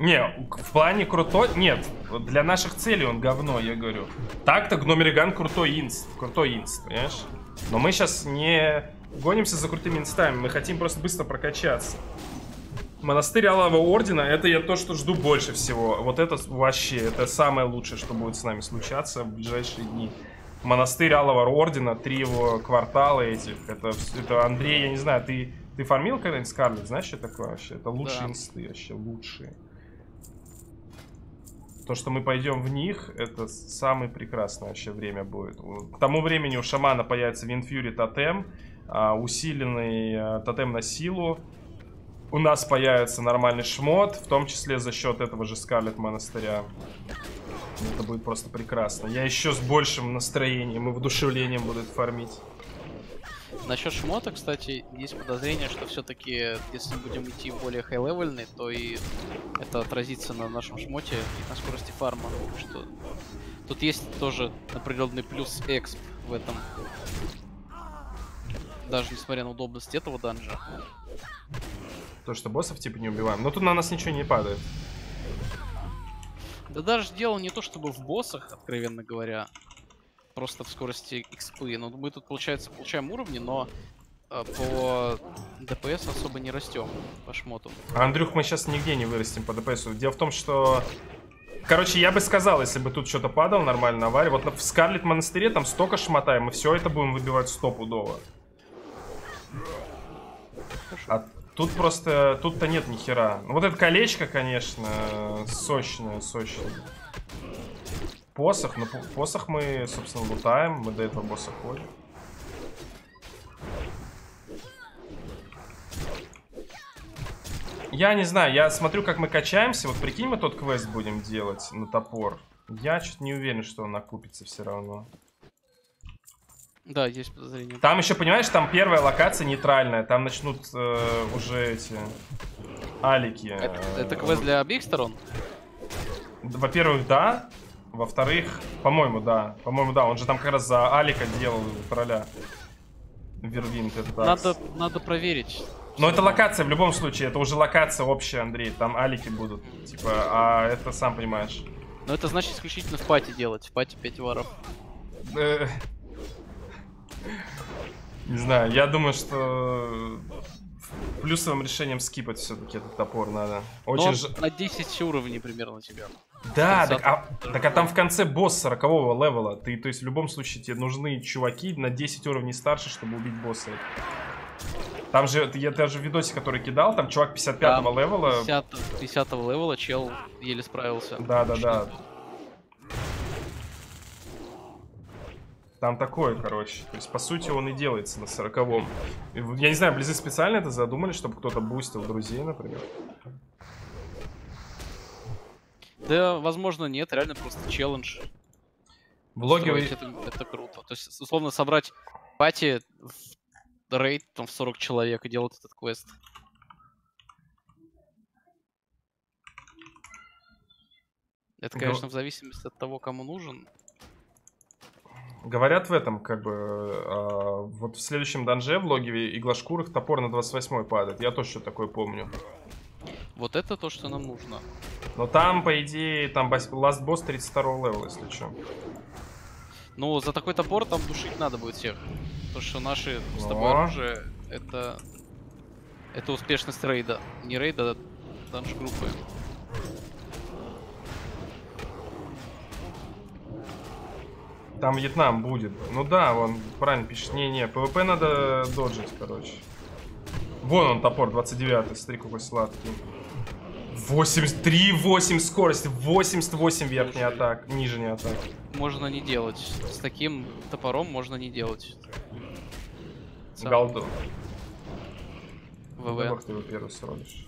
Не, в плане крутой... Нет, для наших целей он говно, я говорю. Так-то Гномериган крутой инст. Крутой инст, понимаешь? Но мы сейчас не гонимся за крутыми инстами. Мы хотим просто быстро прокачаться. Монастырь Алого Ордена, это я то, что жду больше всего. Вот это вообще, это самое лучшее, что будет с нами случаться в ближайшие дни. Монастырь Алого Ордена, три его квартала этих. Это, это Андрей, я не знаю, ты, ты фармил когда-нибудь Скарлет? Знаешь, что такое вообще? Это лучшие Да. инсты, вообще лучшие. То, что мы пойдем в них, это самое прекрасное вообще время будет. К тому времени у шамана появится Винфьюри тотем, а, усиленный а, тотем на силу. У нас появится нормальный шмот, в том числе за счет этого же Скарлет монастыря. Это будет просто прекрасно. Я еще с большим настроением и воодушевлением буду это фармить. Насчет шмота, кстати, есть подозрение, что все-таки, если мы будем идти более хай-левельный, то и это отразится на нашем шмоте и на скорости фарма. Что тут есть тоже определенный плюс эксп в этом. Даже несмотря на удобность этого данжа. То, что боссов типа не убиваем. Но тут на нас ничего не падает. Да даже дело не то чтобы в боссах, откровенно говоря, просто в скорости экспы. Ну, мы тут, получается, получаем уровни, но э, по ДПС особо не растем по шмоту. Андрюх, мы сейчас нигде не вырастем по ДПСу. Дело в том, что... Короче, я бы сказал, если бы тут что-то падало нормально на аварии. Вот в Скарлет Монастыре там столько шмота, и все это будем выбивать стопудово. А тут просто... Тут-то нет ни хера. Ну, вот это колечко, конечно, сочное, сочное. Посох, ну по- посох мы, собственно, лутаем. Мы до этого босса ходим. Я не знаю, я смотрю, как мы качаемся. Вот прикинь, мы тот квест будем делать на топор. Я что-то не уверен, что он окупится все равно. Да, есть подозрение. Там еще, понимаешь, там первая локация нейтральная. Там начнут э, уже эти алики. Это, э, это квест для обеих сторон? Во-первых, да. Во-вторых, по-моему, да. По-моему, да. Он же там как раз за Алика делал тролля. Вервинг, это так. Надо, надо проверить. Но это локация в любом случае. Это уже локация общая, Андрей. Там алики будут. Типа, а это сам понимаешь. Но это значит исключительно в пати делать. В пати 5 варов. Э, Не знаю, я думаю, что плюсовым решением скипать все-таки этот топор надо. Но Очень он ж... на 10 уровней примерно тебя. Да, так а, там- так а там в конце босс 40 левела. Ты, то есть в любом случае тебе нужны чуваки на 10 уровней старше, чтобы убить босса. Там же, я даже в видосе, который кидал, там чувак 55 Там левела. 50, 50 левела чел еле справился. Да, да, да. Там такое, короче. То есть, по сути, он и делается на 40-м. И вот Я не знаю, Близы специально это задумали, чтобы кто-то бустил друзей, например. Да, возможно, нет, реально просто челлендж. Влоги вы- это, это круто. То есть, условно, собрать party в рейд там в 40 человек и делать этот квест. Это, конечно, в зависимости от того, кому нужен. Говорят в этом, как бы, а, вот в следующем данже в логове иглошкурых топор на 28 падает. Я тоже что такое помню. Вот это то, что нам нужно. Но там, по идее, там last boss 32 левела, если что. Ну, за такой топор там душить надо будет всех. Потому что наши с тобой оружие это. Это успешность рейда. Не рейда, а данж группы. Там Вьетнам будет. Ну да, он правильно пишет. Не-не, ПВП надо доджить, короче. Вон он, топор 29 смотри, какой сладкий. 83, 8 скорость, 88 верхний атак, нижний атак. Можно не делать. С таким топором можно не делать. Сам Галду. ВВ. Как ты его первый сродишь?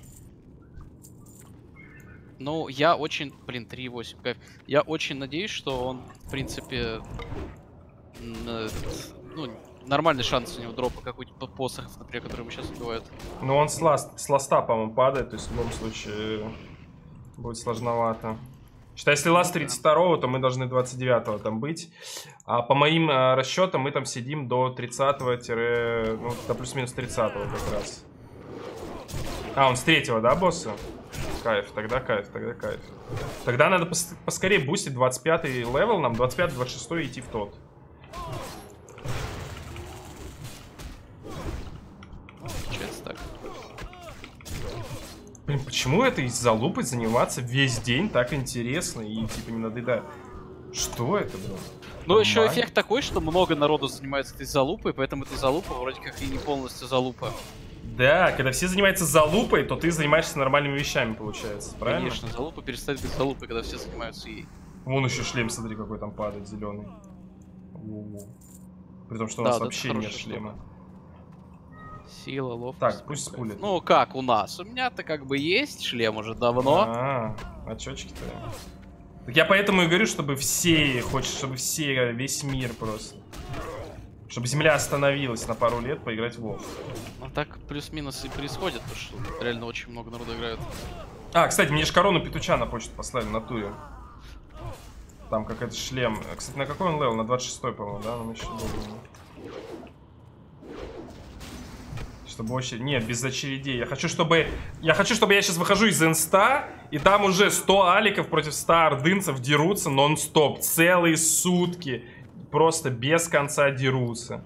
Ну, я очень... Блин, 3.8, кайф. Я очень надеюсь, что он, в принципе... э, Ну, нормальный шанс у него дропа какой-нибудь посох, например, который ему сейчас убивают. Ну он с, ласт, с ласта, по-моему, падает, то есть в любом случае будет сложновато. Считай, если last 32 то мы должны 29 там быть. А по моим а, расчетам мы там сидим до 30-го, тире- ну, до плюс-минус 30 как раз. А, он с третьего, да, босса? Кайф, тогда кайф, тогда кайф. Тогда надо пос- поскорее бустить 25 level, нам 25-26 идти в тот. Блин, почему это из залупы заниматься весь день так интересно и типа не надоедает? Что это было? Ну, еще эффект такой, что много народу занимается этой залупой, поэтому эта залупа вроде как и не полностью залупа. Да, когда все занимаются залупой, то ты занимаешься нормальными вещами, получается. Правильно? Конечно, залупа перестает быть залупой, когда все занимаются ей. Вон еще шлем, смотри, какой там падает, зеленый. При том, что у нас да, вообще нет шлема. Сила, ловкость. Так, пусть спулит. Ну, как у нас? У меня-то как бы есть шлем уже давно. А, очечки-то. Так я поэтому и говорю, чтобы все, хочешь, чтобы все, весь мир просто. Чтобы Земля остановилась на пару лет поиграть в WoW. Ну, так плюс-минус и происходит, потому что реально очень много народу играют. А, кстати, мне же корону петуча на почту послали на туре. Там какой-то шлем. Кстати, на какой он левел? На 26 по-моему, да? Нам еще долго. Чтобы вообще... Нет, без очередей. Я хочу, чтобы... Я хочу, чтобы я сейчас выхожу из инста, и там уже 100 аликов против 100 ордынцев дерутся нон-стоп. Целые сутки. Просто без конца дерутся.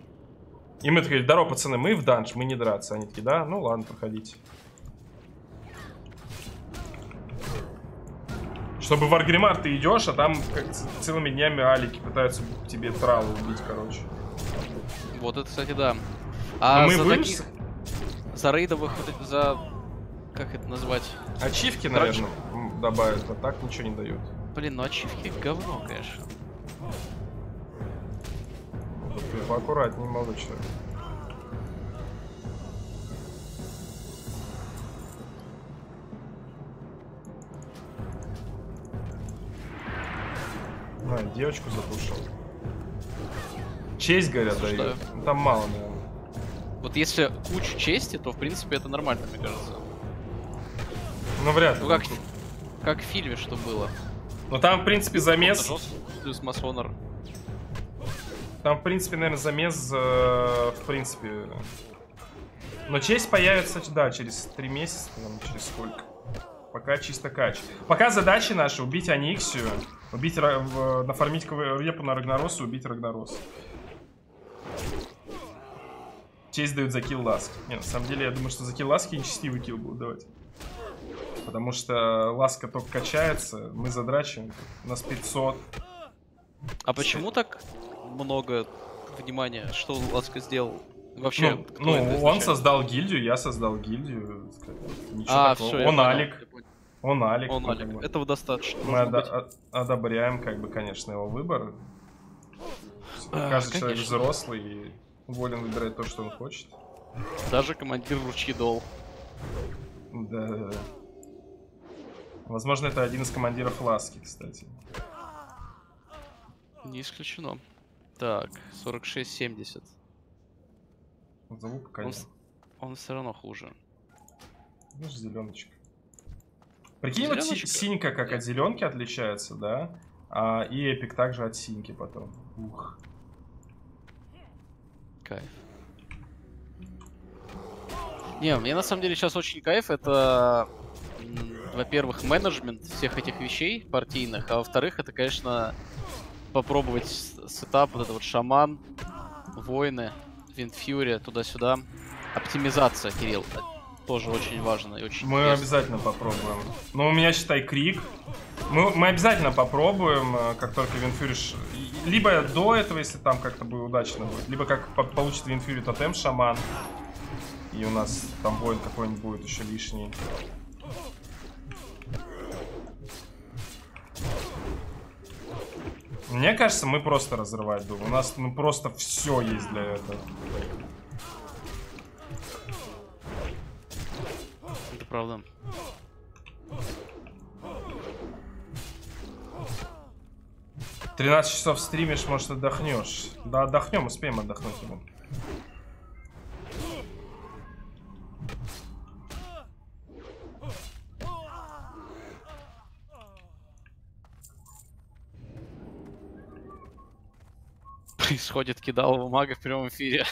И мы такие, здорово, пацаны, мы в данж, мы не драться. Они такие, да? Ну ладно, проходите. Чтобы в Аргримар ты идешь, а там как целыми днями алики пытаются тебе тралу убить, короче. Вот это, кстати, да. А Но мы за таких... За рейдовых, вот эти- за... Как это назвать? Ачивки, Короче. наверное, добавят, а так ничего не дают. Блин, ну ачивки говно, конечно. Ты Поаккуратнее, молодой человек. На, девочку затушил. Честь, говорят, дают. Ну, Там мало, наверное. Вот если кучу чести, то в принципе это нормально, мне кажется. Ну, вряд ли. Ну как, как в фильме, что было. Ну, там, в принципе, замес... Плюс масонер. Там, в принципе, наверное, замес, э, в принципе... Но честь появится, да, через три месяца, там, через сколько. Пока чисто кач. Пока задача наша убить Аниксию, убить, нафармить репу на Рагнаросу, убить Рагнарос. Честь дают за килл Ласки. Не, на самом деле, я думаю, что за килл Ласки нечестивый килл будут давать. Потому что Ласка только качается, мы задрачиваем. У нас 500. А почему так много внимания? Что Ласка сделал? Вообще, Ну, ну, он создал гильдию, я создал гильдию. Ничего А, такого. все, он Алик. Он Алик. Он Алик. как бы. Этого достаточно. Мы должно ода- быть. о- одобряем, как бы, конечно, его выбор. А, Каждый человек конечно. взрослый и волен выбирать то, что он хочет. Даже командир Ручьедол. Да, да, да. Возможно, это один из командиров Ласки, кстати. Не исключено. Так, 46-70. Залупа, Он, конечно. с- он все равно хуже. Ну, зеленочка. Прикинь, вот си- синька как от зеленки отличается, да? А, и эпик также от синьки потом. Ух. Кайф. Не, мне на самом деле сейчас очень кайф. Это, во-первых, менеджмент всех этих вещей партийных, а во-вторых, это, конечно, попробовать сетап, вот это вот шаман, воины, Windfury, туда-сюда. Оптимизация, Кирилл, э, тоже очень важно и очень Мы интересно. обязательно попробуем. Ну, у меня, считай, крик. Мы, мы обязательно попробуем, э, как только Windfury ш... Либо до этого, если там как-то будет удачно будет, либо как по- получит Windfury тотем шаман. И у нас там воин какой-нибудь будет еще лишний. Мне кажется, мы просто разрывать будем. У нас ну, просто все есть для этого. Это правда. 13 часов стримишь, может отдохнешь. Да, отдохнем, успеем отдохнуть. Иван. Происходит кидалово мага в прямом эфире.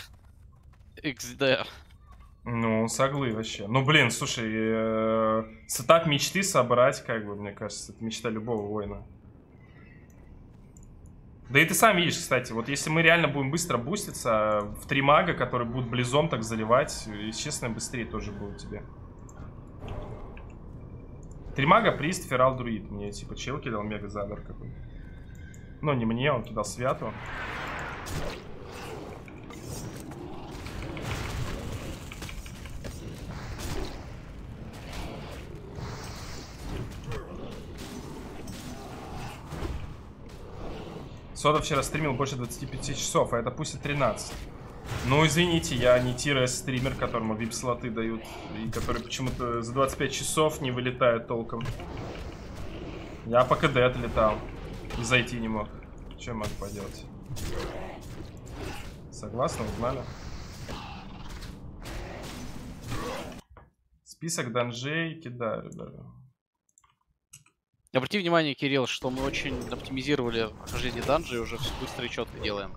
XD. Ну, соглы вообще. Ну, блин, слушай, э, сетап мечты собрать, как бы, мне кажется, это мечта любого воина. Да и ты сам видишь, кстати, вот если мы реально будем быстро буститься, в три мага, которые будут близом так заливать, естественно, быстрее тоже будет тебе. Три мага, прист, ферал, друид. Мне типа чел кидал мега задар какой-то. Ну, не мне, он кидал святу. Сода вчера стримил больше 25 часов, а это пусть и 13. Ну, извините, я не тире-стример, которому вип-слоты дают, и который почему-то за 25 часов не вылетает толком. Я по КД отлетал. Зайти не мог. Что я могу поделать? Согласны, узнали? Список данжей кидаю, ребята. Обрати внимание, Кирилл, что мы очень оптимизировали прохождение данжей, уже все быстро и четко делаем.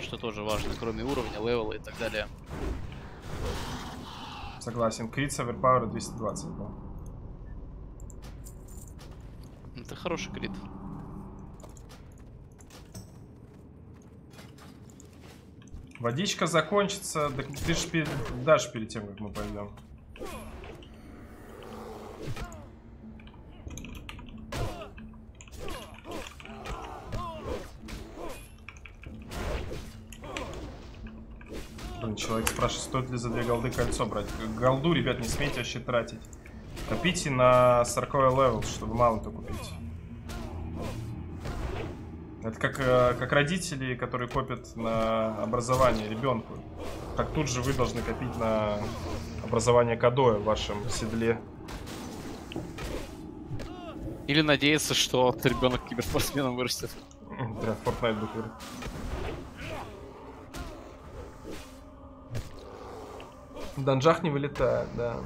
Что тоже важно, кроме уровня, левела и так далее. Согласен. Крит Оверпауэр 220, да. Это хороший крит. Водичка закончится. Так ты ж дашь перед тем, как мы пойдем. Блин, человек спрашивает, стоит ли за две голды кольцо брать. Голду, ребят, не смейте вообще тратить. Копите на 40 левел, чтобы маунта купить. Это как, э, как родители, которые копят на образование ребенку. Так тут же вы должны копить на образование кодоя в вашем седле. Или надеяться, что ребенок киберспортсменом вырастет. Да, Fortnite будет В данжах не вылетает, да.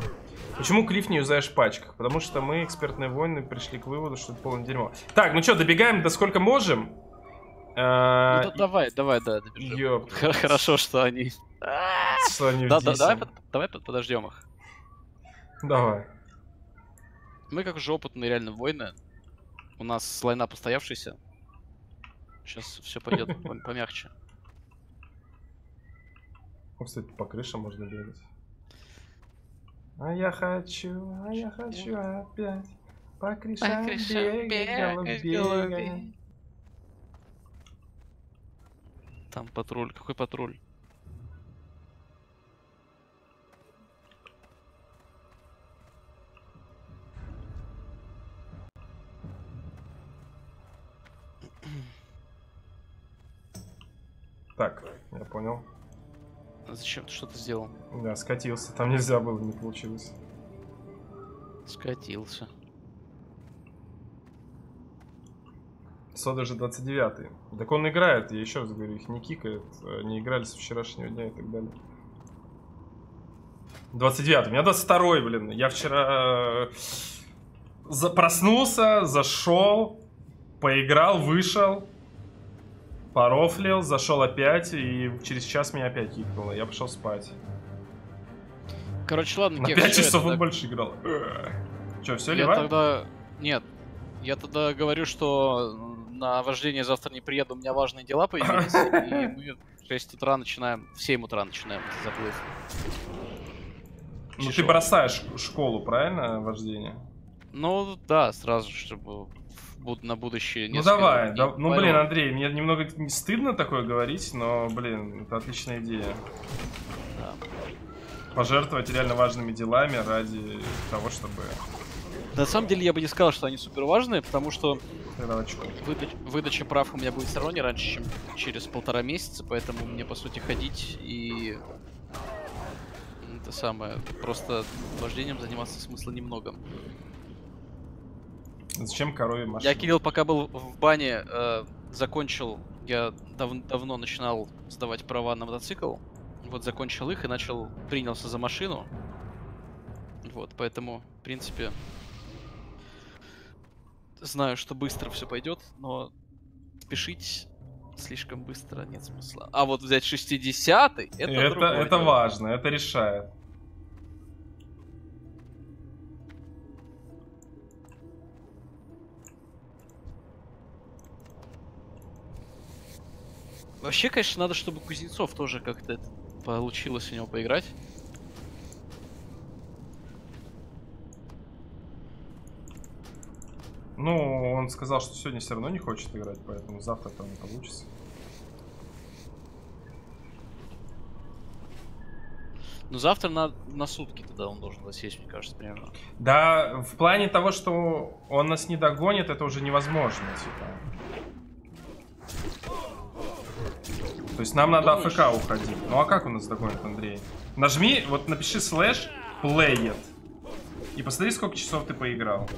Почему клиф не юзаешь в пачках? Потому что мы, экспертные войны, пришли к выводу, что это полное дерьмо. Так, ну что, добегаем до сколько можем? А, Ну, да, давай, давай, да, добежим. ёп, Хорошо, что они... что они Да, да, давай, под- давай под- подождем их. Давай. Мы как уже опытные реально воины. У нас лайнап устоявшийся. Сейчас все пойдет пом- помягче. О, кстати, по крышам можно бегать. А я хочу, а я хочу опять по крышам, бегать, голубей. Там патруль. Какой патруль? Так, я понял. Зачем ты что-то сделал? Да, скатился. Там нельзя было, не получилось. Скатился. Сода же 29-й. Так он играет, я еще раз говорю, их не кикает. Не играли с вчерашнего дня и так далее. 29 У меня 22 блин. Я вчера э, за- проснулся, зашел, поиграл, вышел, порофлил, зашел опять, и через час меня опять кикнуло. Я пошел спать. Короче, ладно, На Кекс, 5 чё я часов он тогда- больше играл. Че, все, Я тогда... Нет. Я тогда говорю, что на вождение завтра не приеду, у меня важные дела появились, и мы в 6 утра начинаем, в 7 утра начинаем заплыв. Ну ты бросаешь школу, правильно, вождение? Ну да, сразу, чтобы в буд- на будущее Ну давай, дней. да- ну блин? Андрей, мне немного не стыдно такое говорить, но, блин, это отличная идея. Да. Пожертвовать реально важными делами ради того, чтобы... На самом деле я бы не сказал, что они супер важные, потому что выдач- выдача прав у меня будет все равно не раньше, чем через полтора месяца, поэтому мне по сути ходить и это самое, просто вождением заниматься смысла немного. Зачем корове машина? Я, Кирилл, пока был в бане, э, закончил, я дав- давно начинал сдавать права на мотоцикл, вот закончил их и начал, принялся за машину, вот, поэтому, в принципе, знаю, что быстро все пойдет, но спешить слишком быстро нет смысла. А вот взять 60-й, это Это, это дело. важно, это решает. Вообще, конечно, надо, чтобы Кузнецов тоже как-то получилось у него поиграть. Ну, он сказал, что сегодня все равно не хочет играть, поэтому завтра там не получится. Ну завтра на, на сутки тогда он должен засесть, мне кажется, примерно. Да, в плане того, что он нас не догонит, это уже невозможно, типа. То есть нам надо? АФК уходить. Ну а как он нас догонит, Андрей? Нажми, вот напиши слэш played. И посмотри, сколько часов ты поиграл.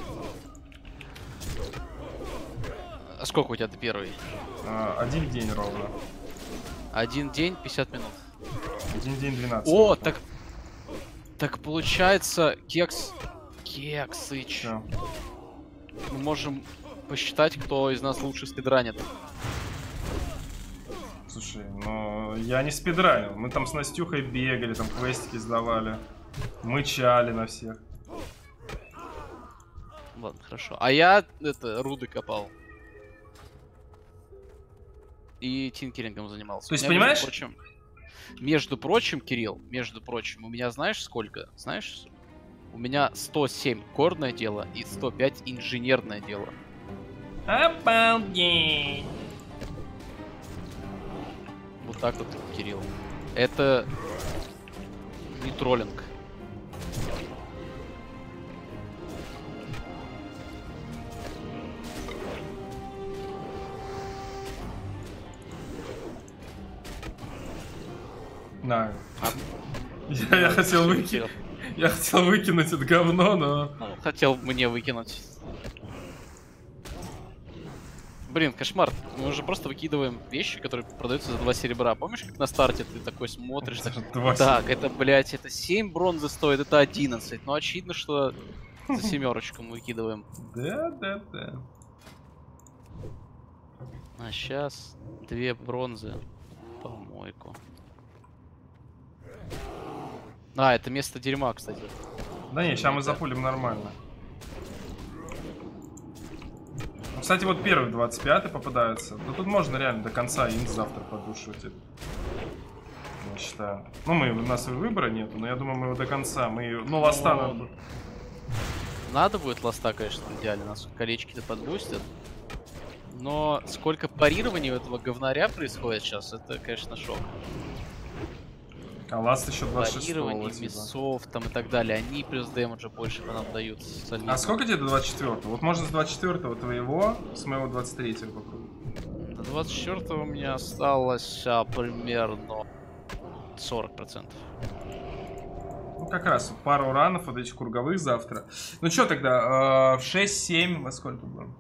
А сколько у тебя ты первый? А, один день ровно. Один день, 50 минут. Один день 12. О, минут. так... Так получается, Кекс... Кексыч. Мы можем посчитать, кто из нас лучше спидранит. Слушай, ну я не спидранил. Мы там с Настюхой бегали, там квестики сдавали. Мычали на всех. Ладно, хорошо. А я, это, руды копал. И тинкерингом занимался. То есть, понимаешь? Между прочим, между прочим, Кирилл, между прочим, у меня знаешь сколько? Знаешь? У меня 107 корное дело и 105 инженерное дело. Обалдеть. Вот так вот, Кирилл. Это не троллинг. На. Я, я хотел выкинуть. Я хотел выкинуть это говно, но. Ну, хотел мне выкинуть. Блин, кошмар. Мы уже просто выкидываем вещи, которые продаются за 2 серебра. Помнишь, как на старте ты такой смотришь? так, Два Так, это, блядь, это 7 бронзы стоит, это 11. Ну, очевидно, что за семерочку мы выкидываем. Да, да, да. А сейчас две бронзы. Помойку. А, это место дерьма, кстати. Да не, сейчас мы запулим нормально. Ну, Кстати, вот первый 25 попадается. Да тут можно реально до конца инт завтра подушивать. Я считаю. Ну, мы, у нас выбора нету, но я думаю, мы его до конца. Мы, ну, ласта Ну, надо. Надо будет ласта, конечно, в идеале. Нас колечки-то подбустят. Но сколько парирований у этого говнаря происходит сейчас, это, конечно, шок. А ласт еще 26 Парирование, типа. там и так далее. Они плюс дэмэджа больше по нам дают. солидно. А сколько тебе до 24 Вот можно с 24 твоего, с моего 23 попробовать. До 24 у меня осталось а, примерно 40%. Ну, как раз пару ранов вот этих круговых завтра. Ну, что тогда, э, в 6-7 во сколько будем?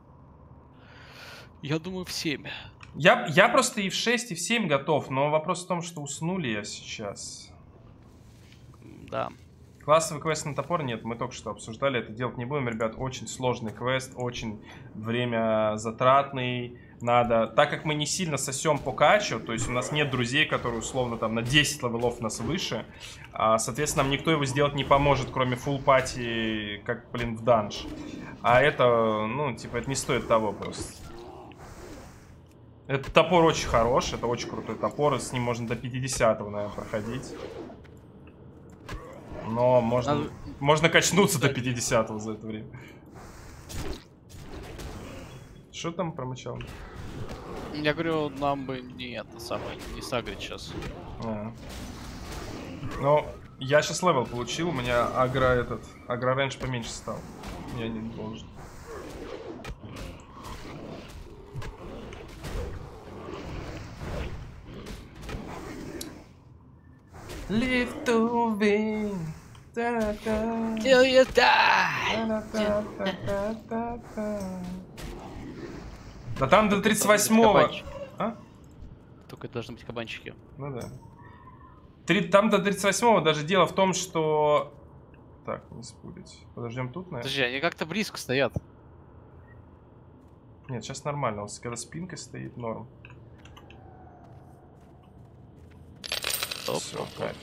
Я думаю, в 7. Я, я просто и в 6, и в 7 готов, но вопрос в том, что усну ли я сейчас. Да. Классовый квест на топор нет, мы только что обсуждали, это делать не будем, ребят. Очень сложный квест, очень время затратный. Надо, так как мы не сильно сосем по качу, то есть у нас нет друзей, которые условно там на 10 левелов нас выше, а, соответственно, нам никто его сделать не поможет, кроме full пати, как, блин, в данж. А это, ну, типа, это не стоит того просто. Этот топор очень хорош, это очень крутой топор, и с ним можно до 50 наверное, проходить. Но можно, Надо- можно качнуться до 50 за это время. Что там промычал? Я говорю, нам бы не это самое, не сагрить сейчас. А. Ну, я сейчас левел получил, у меня агро этот, агро range поменьше стал. Я не должен. Live to win. Та-та. Till you die! Да там до Только 38-го. кабанчик. А? Только это должны быть кабанчики. Ну да. Три- там до 38-го даже дело в том, что... Так, не спулить. Подождем тут, наверное. Подожди, они как-то близко стоят. Нет, сейчас нормально. Он с- когда спинкой стоит, норм. Оп, Всё, оп, кайф.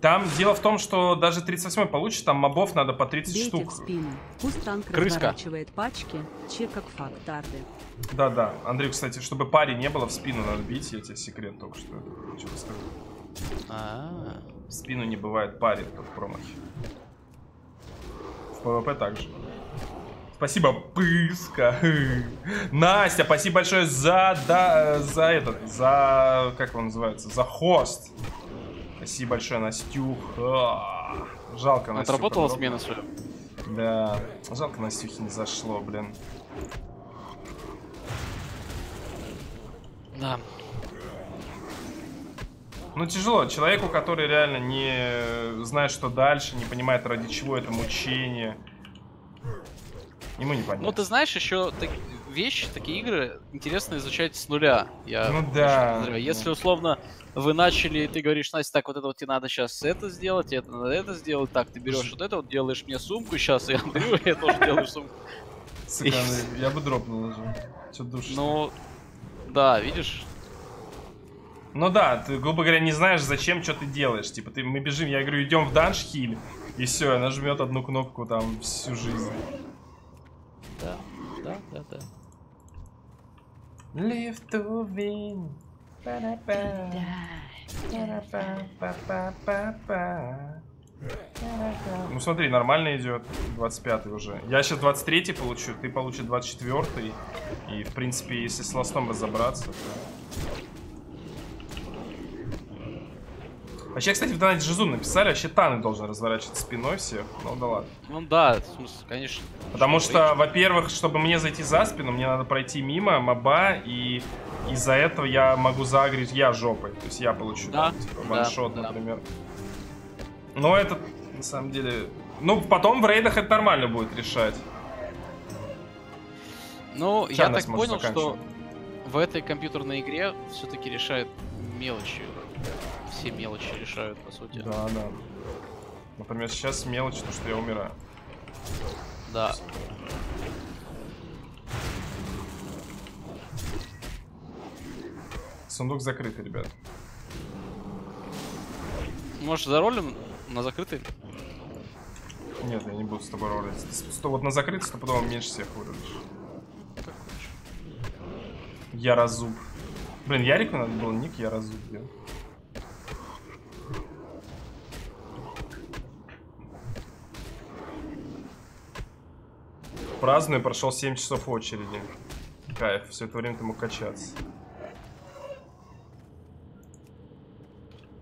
Там дело в том, что даже 38 получишь, там мобов надо по 30 Бейте штук. в спину. Пусть танк Крыска. разворачивает пачки, че как fucktards. Да-да. Андрей, кстати, чтобы parry не было, в спину надо бить. Я тебе секрет только что хочу рассказать. А, В спину не бывает parry, только промахи. В ПВП также. Спасибо, Пыска. Настя, спасибо большое за, да, за этот, за, как он называется, за хост. Спасибо большое, Настюха. Жалко, Настюха. Отработала смена свою. Да, жалко, Настюхи не зашло, блин. Да. Ну, тяжело. Человеку, который реально не знает, что дальше, не понимает, ради чего это мучение. Ему не понять. Ну, ты знаешь, еще так- вещи, такие игры интересно изучать с нуля. Я Ну да, подозреваю. Если условно вы начали, ты говоришь, Настя, так вот это вот тебе надо сейчас это сделать, это надо это сделать, так, ты берешь вот это вот, делаешь мне сумку сейчас, и Андрею я тоже делаю сумку. Ну, я бы дропнул уже. Че душишь? Ну, да, видишь? Ну да, ты, грубо говоря, не знаешь, зачем, что ты делаешь. Типа, ты, мы бежим, я говорю, идем в данж хиль, и все, она жмет одну кнопку там всю жизнь. Да, да, да, да. Live to win. Па-ра-па. Па-ра-па-па-па-па-па. Ну смотри, нормально идет 25 уже. Я сейчас 23 получу, ты получишь 24 И в принципе, если с ластом разобраться, то... Вообще, кстати, в донате Жизу написали, вообще Таны должен разворачивать спиной всех. Ну да ладно. Ну да, в смысле, конечно. Потому Что, что, во-первых, чтобы мне зайти за спину, мне надо пройти мимо моба, и из-за этого я могу загреть я жопой. То есть я получу Да, там, типа, да, ваншот, да. например. Но это, на самом деле... Ну, потом в рейдах это нормально будет решать. Ну, Ща я так понял, что в этой компьютерной игре все-таки решает мелочи. Все мелочи решают, по сути. Да, да. Например, сейчас мелочь, то, что я умираю. Да. Сундук закрытый, ребят. Может, заролим на закрытый? Нет, я не буду с тобой ролить. Сто, вот на закрытый стопудово меньше всех вырубишь. Яразуб. Блин, Ярику надо было ник Яразуб делать. Праздную, прошел 7 часов очереди. Кайф, все это время ты мог качаться.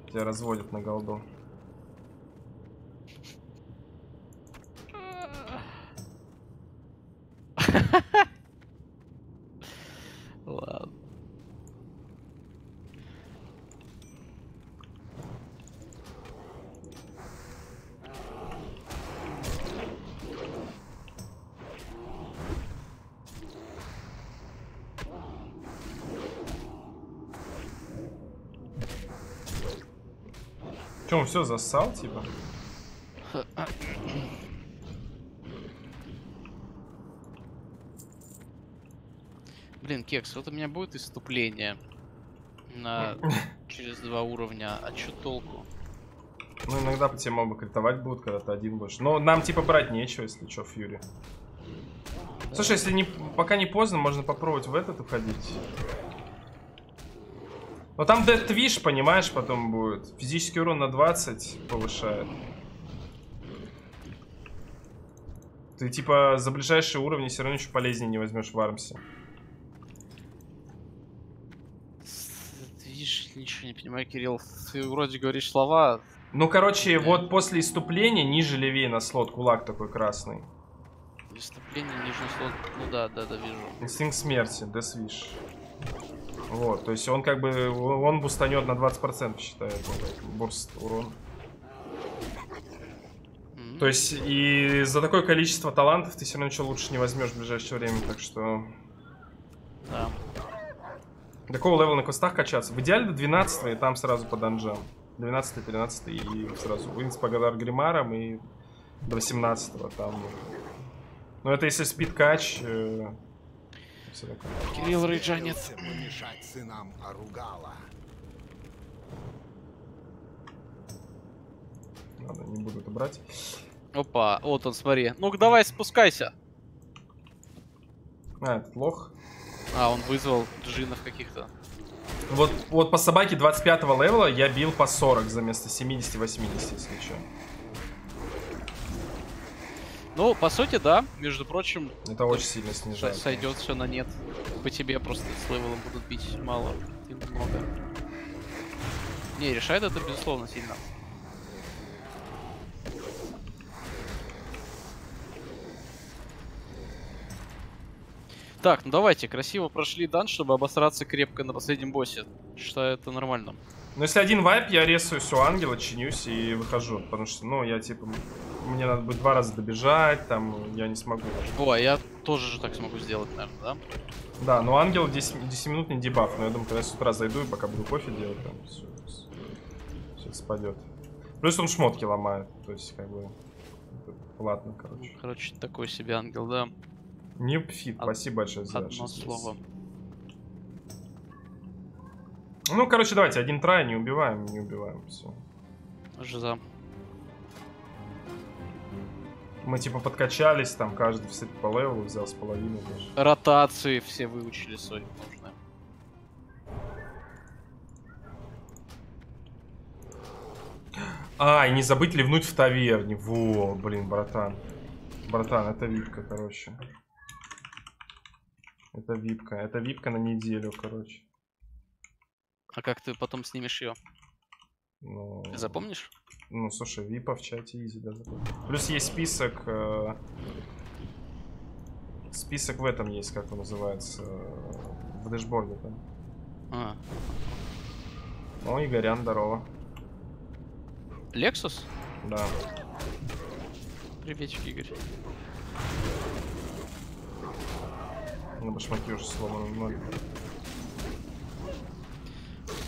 Тебя разводят на голду. Все зассал, типа? Блин, Кекс, вот у меня будет иступление на через два уровня, а чё толку? Ну, иногда по тебе мобы критовать будут, когда ты один будешь. Но нам, типа, брать нечего, если что, Фьюри. Слушай, если не, пока не поздно, можно попробовать в этот уходить. Но там Death Wish, понимаешь, потом будет. Физический урон на 20 повышает. Ты, типа, за ближайшие уровни все равно ничего полезнее не возьмешь в Армсе. Видишь, ничего не понимаю, Кирилл. Ты вроде говоришь слова. Ну, короче, вот после иступления ниже левее на слот кулак такой красный. Иступление, нижний слот. Ну да, да, да, вижу. Инстинкт смерти, Death Wish. Вот, то есть он как бы, он бустанет на 20% считает, бурст урон. То есть и за такое количество талантов ты все равно ничего лучше не возьмешь в ближайшее время, так что... Да. До какого левела на кустах качаться? В идеале до 12 и там сразу по данжам. 12 13 и сразу Винс по Гадар Гримарам и до 18 там. Но это если спид-кач... э, такое. Кирилл Рейджанец. помешать сынам Аругала. Ладно, не буду это брать. Опа, вот он, смотри. Ну-ка, давай, спускайся. А, этот лох. А, он вызвал джинов каких-то. Вот, вот по собаке 25 левела я бил по 40 за место 70-80, если что. Ну, по сути, да. Между прочим, Это очень сильно снижает. сойдет все на нет. По тебе просто с левелом будут бить мало и много. Не, решает это безусловно сильно. Так, ну давайте, красиво прошли дан, чтобы обосраться крепко на последнем боссе. Считаю, это нормально. Но если один вайп, я ресаюсь у ангела, чинюсь и выхожу. Потому что, ну, я типа... Мне надо будет два раза добежать, там, я не смогу. О, а я тоже же так смогу сделать, наверное, да? Да, но ангел 10, 10 минутный дебаф. Но я думаю, когда я с утра зайду и пока буду кофе делать, там, все, все спадет. Плюс он шмотки ломает. То есть, как бы... это Ладно, короче. Короче, такой себе ангел, да. Ньюпфит, Од- спасибо большое за Одно 60. слово. Ну, короче, давайте, один трай, не убиваем, не убиваем, все. Жиза. Мы типа подкачались, там каждый все по левелу взял с половины даже. Ротации все выучили свои нужные. А, и не забыть ливнуть в таверне. Во, блин, братан. Братан, это випка, короче. Это випка. Это випка на неделю, короче. А как ты потом снимешь ее? Ну, Ты запомнишь? Ну, слушай, випа в чате изи, да, запомнил. Плюс есть список... э, Список в этом есть, как он называется, э, в дэшборде там. А, О, Игорян, здорово. Лексус? Да. Приветик, Игорь. На башмаки уже сломаны ноги.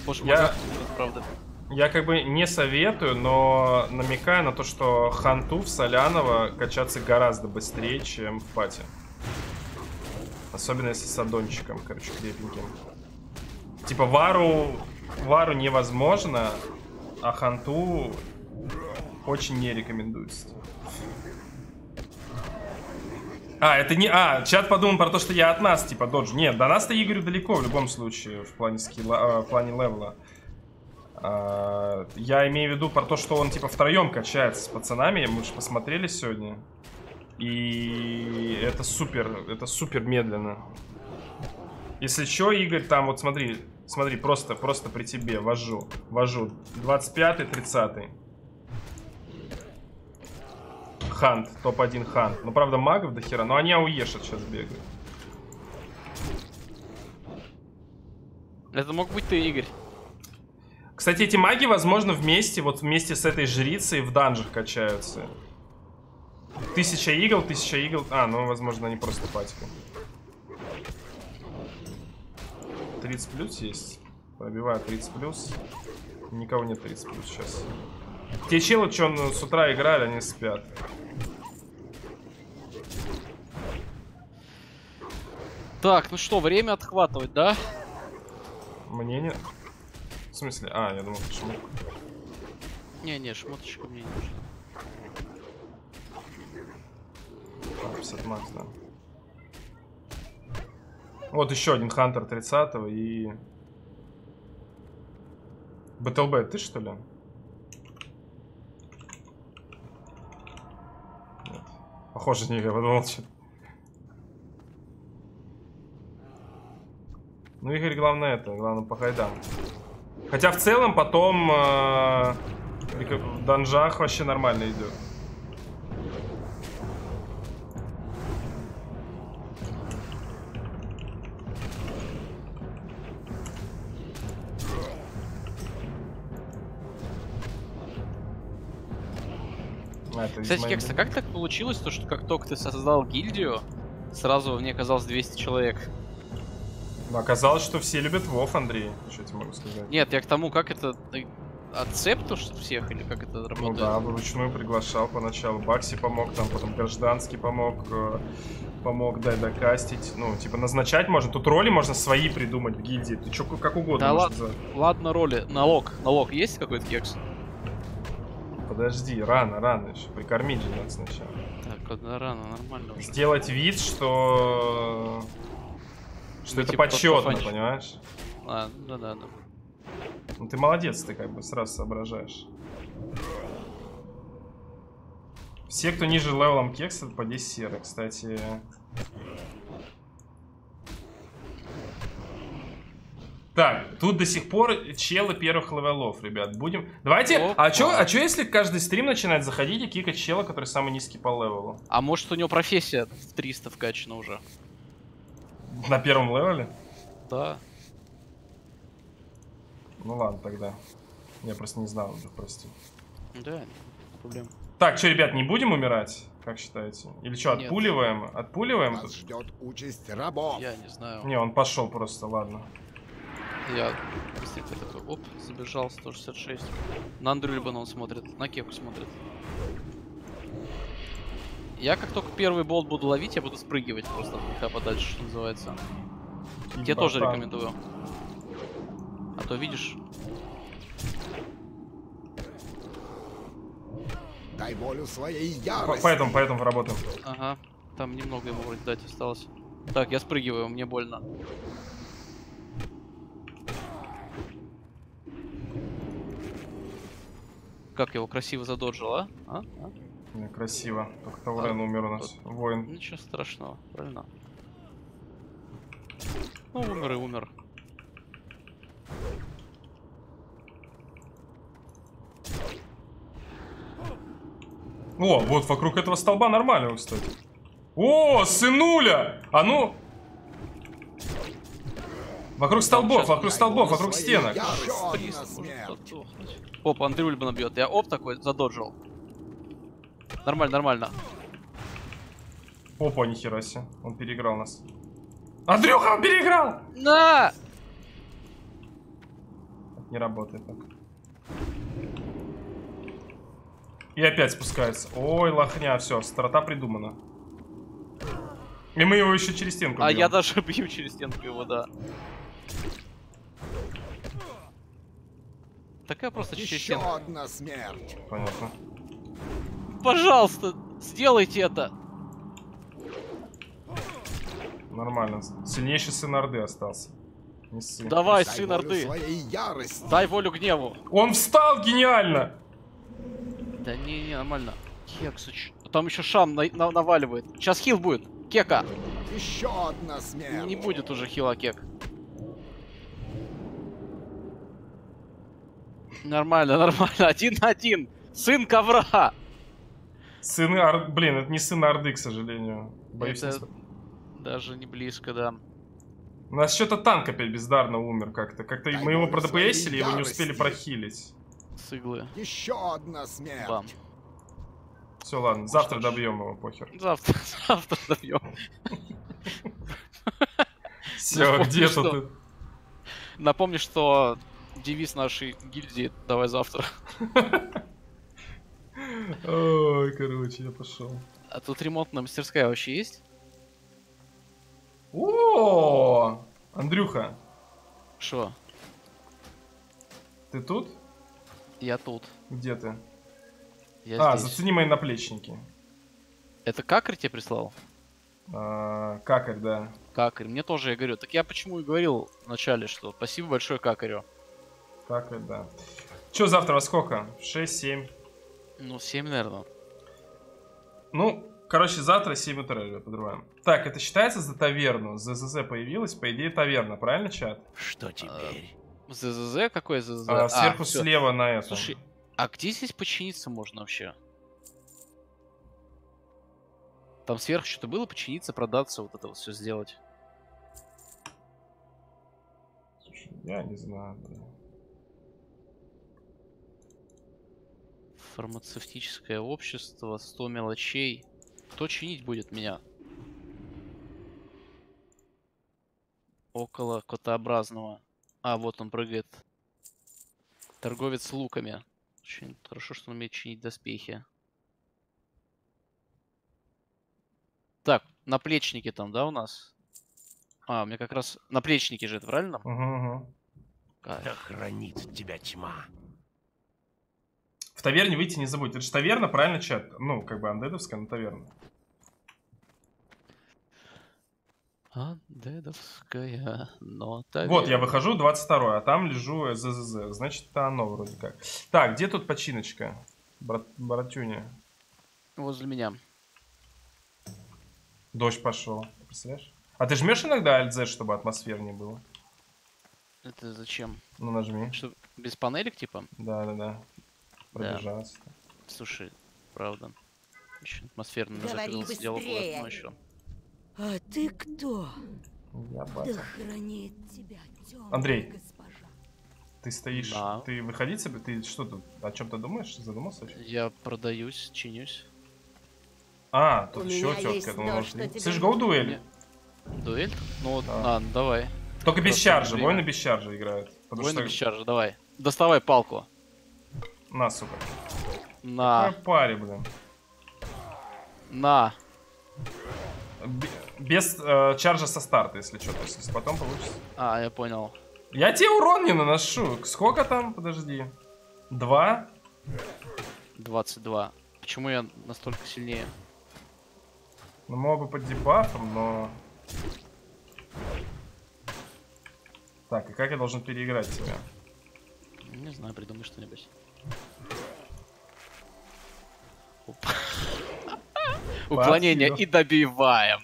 Боже, Я- правда. Я как бы не советую, но намекаю на то, что ханту в Солянова качаться гораздо быстрее, чем в пати. Особенно если с аддончиком, короче, крепеньким. Типа вару, вару невозможно, а ханту очень не рекомендуется. А, это не... А, чат подумал про то, что я от нас, типа, доджу. Нет, до нас-то Игорю далеко в любом случае, в плане скилла, а, в плане левела. А, Я имею в виду про то, что он типа втроем качается с пацанами. Мы же посмотрели сегодня. И это супер, это супер медленно. Если что, Игорь, там вот смотри, смотри, просто, просто при тебе вожу, вожу. 25 30 Хант, топ-1 Хант. Ну, правда, магов до хера, но они ауешат сейчас бегают. Это мог быть ты, Игорь. Кстати, эти маги, возможно, вместе, вот вместе с этой жрицей в данжах качаются. Тысяча игл, тысяча игл. А, ну, возможно, они просто патика. 30 плюс есть. Пробиваю 30 плюс. Никого нет 30 плюс сейчас. Те челы, что ну, с утра играли, они спят. Так, ну что, время отхватывать, да? Мне не... В смысле? А, я думал, почему. Не-не, шмоточка мне не нужна. А, 50 макс, да. Вот еще один Хантер 30 и... БТЛБ, ты что ли? Нет. Похоже, не я подумал, что... Ну, Игорь, главное это, главное по хайдам. Хотя в целом потом э, в данжах вообще нормально идет. А, Кстати, моей- Кекс, а как так получилось, то, что как только ты создал гильдию, сразу в ней оказалось 200 человек? Ну, оказалось, что все любят Вов, Андрей. Что я тебе могу сказать? Нет, я к тому, как это... ты Отцепту что всех, или как это Ну работает? да, вручную приглашал поначалу. Бакси помог, там потом гражданский помог, э, помог, дай докастить. Ну, типа назначать можно. Тут роли можно свои придумать в гильдии. Ты чё, как угодно Да ладно. за- Ладно, роли. Налог. Налог есть какой-то кекс? Подожди, рано, рано еще. Прикормить же надо сначала. Так, да, рано, нормально уже. Сделать вид, что... Что Ну, это типа, почетно, понимаешь? А, да, да, да. Ну ты молодец, ты как бы сразу соображаешь. Все, кто ниже левелом кекса, по 10 серы, кстати. Так, тут до сих пор челы первых левелов, ребят. Будем. Давайте. Опа. А чё, а чё, если каждый стрим начинает заходить и кикать чела, который самый низкий по левелу? А может у него профессия в 300 вкачана уже? На первом левеле? Да. Ну ладно, тогда. Я просто не знал уже, прости. Да, проблем. Так, что, ребят, не будем умирать? Как считаете? Или что, Нет. отпуливаем? Отпуливаем? Вас ждет участь рабов. Я не знаю. Не, он пошел просто, ладно. Я быстренько такой, оп, забежал, 166. На Андрюльбана он смотрит, на Кеку смотрит. Я как только первый болт буду ловить, я буду спрыгивать просто от подальше, что называется. Тебе тоже рекомендую. А то видишь, Дай волю своей ярости. Поэтому, поэтому работаем. ага, там немного ему вроде дать осталось. Так, я спрыгиваю, мне больно. Как его красиво задоджил, а? А? А? Не, красиво. Только Таурен умер у нас. Воин. Ничего страшного, правильно? Ну, умер и умер. О, вот вокруг этого столба нормально, кстати. О, сынуля! А ну... Вокруг столбов, вокруг столбов, вокруг стенок. Оп, Андрей Ульбана бьет. Я оп такой задоджил. Нормально, нормально. Опа, нихера себе. Он переиграл нас. Андрюха, он переиграл! На! Не работает так. И опять спускается. Ой, лохня, все, страта придумана. И мы его еще через стенку А бьем. я даже бью через стенку его, да. Такая просто через Еще стенку. одна смерть. Понятно. Пожалуйста, сделайте это. Нормально. Сильнейший сын Орды остался. Не сын. Давай, Дай сын Орды. Дай волю гневу. Он встал гениально! Да не, не, нормально. Кексыч. Там еще Шам на- на- наваливает. Сейчас хил будет. Кека. Еще одна смерть. Не будет уже хила кек. Нормально, нормально. Один на один. Сын ковра. Сыны Ор... Блин, это не сын Орды, к сожалению. Боюсь, Это не Даже не близко, да. У нас что-то танк опять бездарно умер как-то. Как-то мы его продпсили, его не успели прохилить. С иглы. Еще одна смерть. Бам. Все, ладно, завтра добьем его, похер. Завтра, завтра добьем. Все, где что- тут? Напомни, что девиз нашей гильдии давай завтра. Ой, короче, я пошел. А тут ремонтная мастерская вообще есть? О, Андрюха, Что? ты тут? Я тут. Где ты? Я а, здесь. зацени мои наплечники. Это Какарь тебе прислал? А, какарь, да. Какарь. Мне тоже, я говорю. Так я почему и говорил вначале, что спасибо большое Какарю. Какарь, да. Че завтра во сколько? В 6-7. Ну, 7, наверное. Ну, короче, завтра 7 утра, ребят, подрываем. Так, это считается за таверну? ЗЗЗ появилась, по идее, таверна, правильно, чат? Что теперь? ЗЗЗ? Какой ЗЗЗ? А, сверху всё. слева на этом. Слушай, а где здесь починиться можно вообще? Там сверху что-то было, починиться, продаться, вот это вот все сделать. Слушай, я не знаю. блин. Фармацевтическое общество, 100 мелочей. Кто чинить будет меня? Около котообразного. А, вот он прыгает. Торговец с луками. Очень хорошо, что он умеет чинить доспехи. Так, наплечники там, да, у нас? А, у меня как раз... Наплечники же это, правильно? Угу, угу. Кайф. Да хранит тебя тьма. В таверне выйти не забудь. Это же таверна, правильно, чат? Ну, как бы андедовская, но таверна. А, дедовская, но Вот, таверна. я выхожу, 22 а там лежу ЗЗЗ. Значит, это оно вроде как. Так, где тут починочка? Брат, братюня. Возле меня. Дождь пошел. Представляешь? А ты жмешь иногда Alt-Z, чтобы атмосфернее было? Это зачем? Ну нажми. Что, без панелек, типа? Да, да, да. Пробежаться. Слушай, правда. Очень атмосферно Говори быстрее. ночью. А ты кто? Я Да хранит тебя Андрей. госпожа. Ты стоишь, Да. ты выходить себе, ты что тут, о чем-то думаешь? Задумался? Я продаюсь, чинюсь. А, тут У еще тетка, думал, что тебе Слышь, гоу дуэль? Дуэль? Ну, Да. а, ну давай. Только без Просто чаржа, воины без чаржа играют. Воины что... без чаржа, давай. Доставай палку. На, сука. На, паре, блин. на. Без э, чаржа со старта, если что, то есть потом получится. А, я понял. Я тебе урон не наношу. Сколько там? Подожди. Два? 22. Почему я настолько сильнее? Ну, мог бы под дебафом, но... Так, и как я должен переиграть тебя? Не знаю, придумай что-нибудь. Уклонение Спасибо. и добиваем.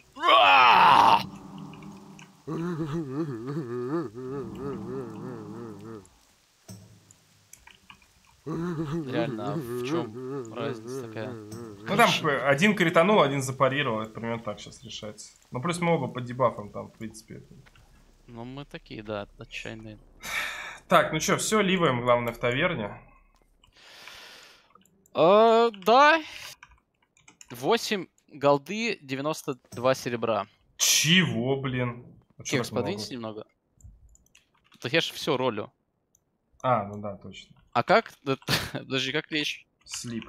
Реально, а в чем разница такая? Ну там э, один кританул, один запарировал, это примерно так сейчас решается. Ну плюс мы оба под дебафом там, в принципе. Ну, мы такие, да, отчаянные. Так, ну что, все, ливаем, главное, в таверне. А, да. 8 голды, 92 серебра. Чего, блин? А Кекс, подвинься немного. Так я же все ролю. А, ну да, точно. А как? Подожди, как лечь? Слип.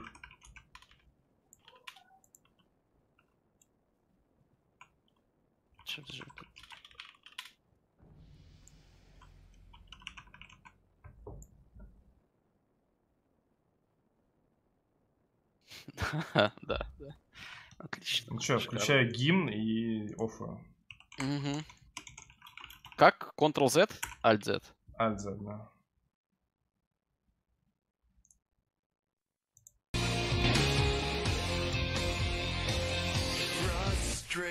Подожди, тут- Да, да. Отлично. Ну что, включаю гимн и оффаю. Мгм. Как? Ctrl-Z? Alt-Z. Альза, да.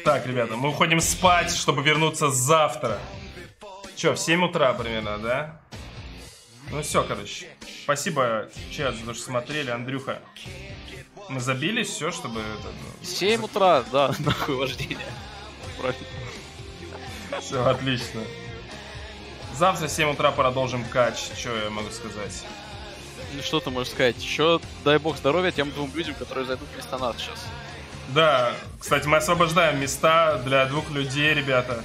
Так, ребята, мы уходим спать, чтобы вернуться завтра. Че, в 7 утра примерно, да? Ну все, короче. Спасибо, чат, за то, что смотрели. Андрюха, мы забились все, чтобы... это, ну, 7 утра, да, нахуй вождение. Правильно. Все, отлично. Завтра в 7 утра продолжим кач. Что я могу сказать? Ну что ты можешь сказать? Еще дай бог здоровья тем двум людям, которые зайдут вместо нас сейчас. Да, кстати, мы освобождаем места для двух людей, ребята.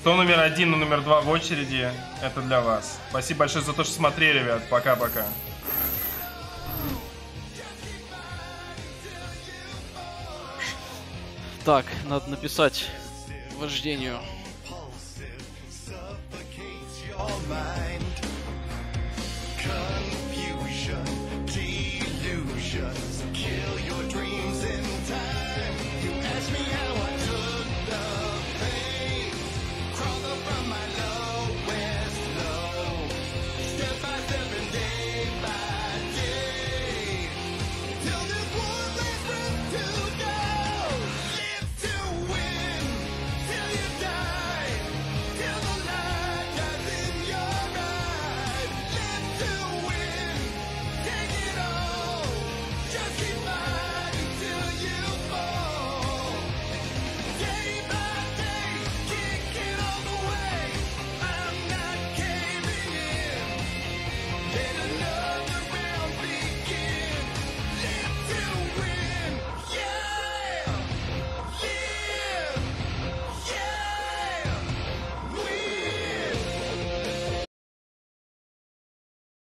Кто номер один и номер два в очереди, это для вас. Спасибо большое за то, что смотрели, ребят. Пока-пока. Так, надо написать вождению. all mine.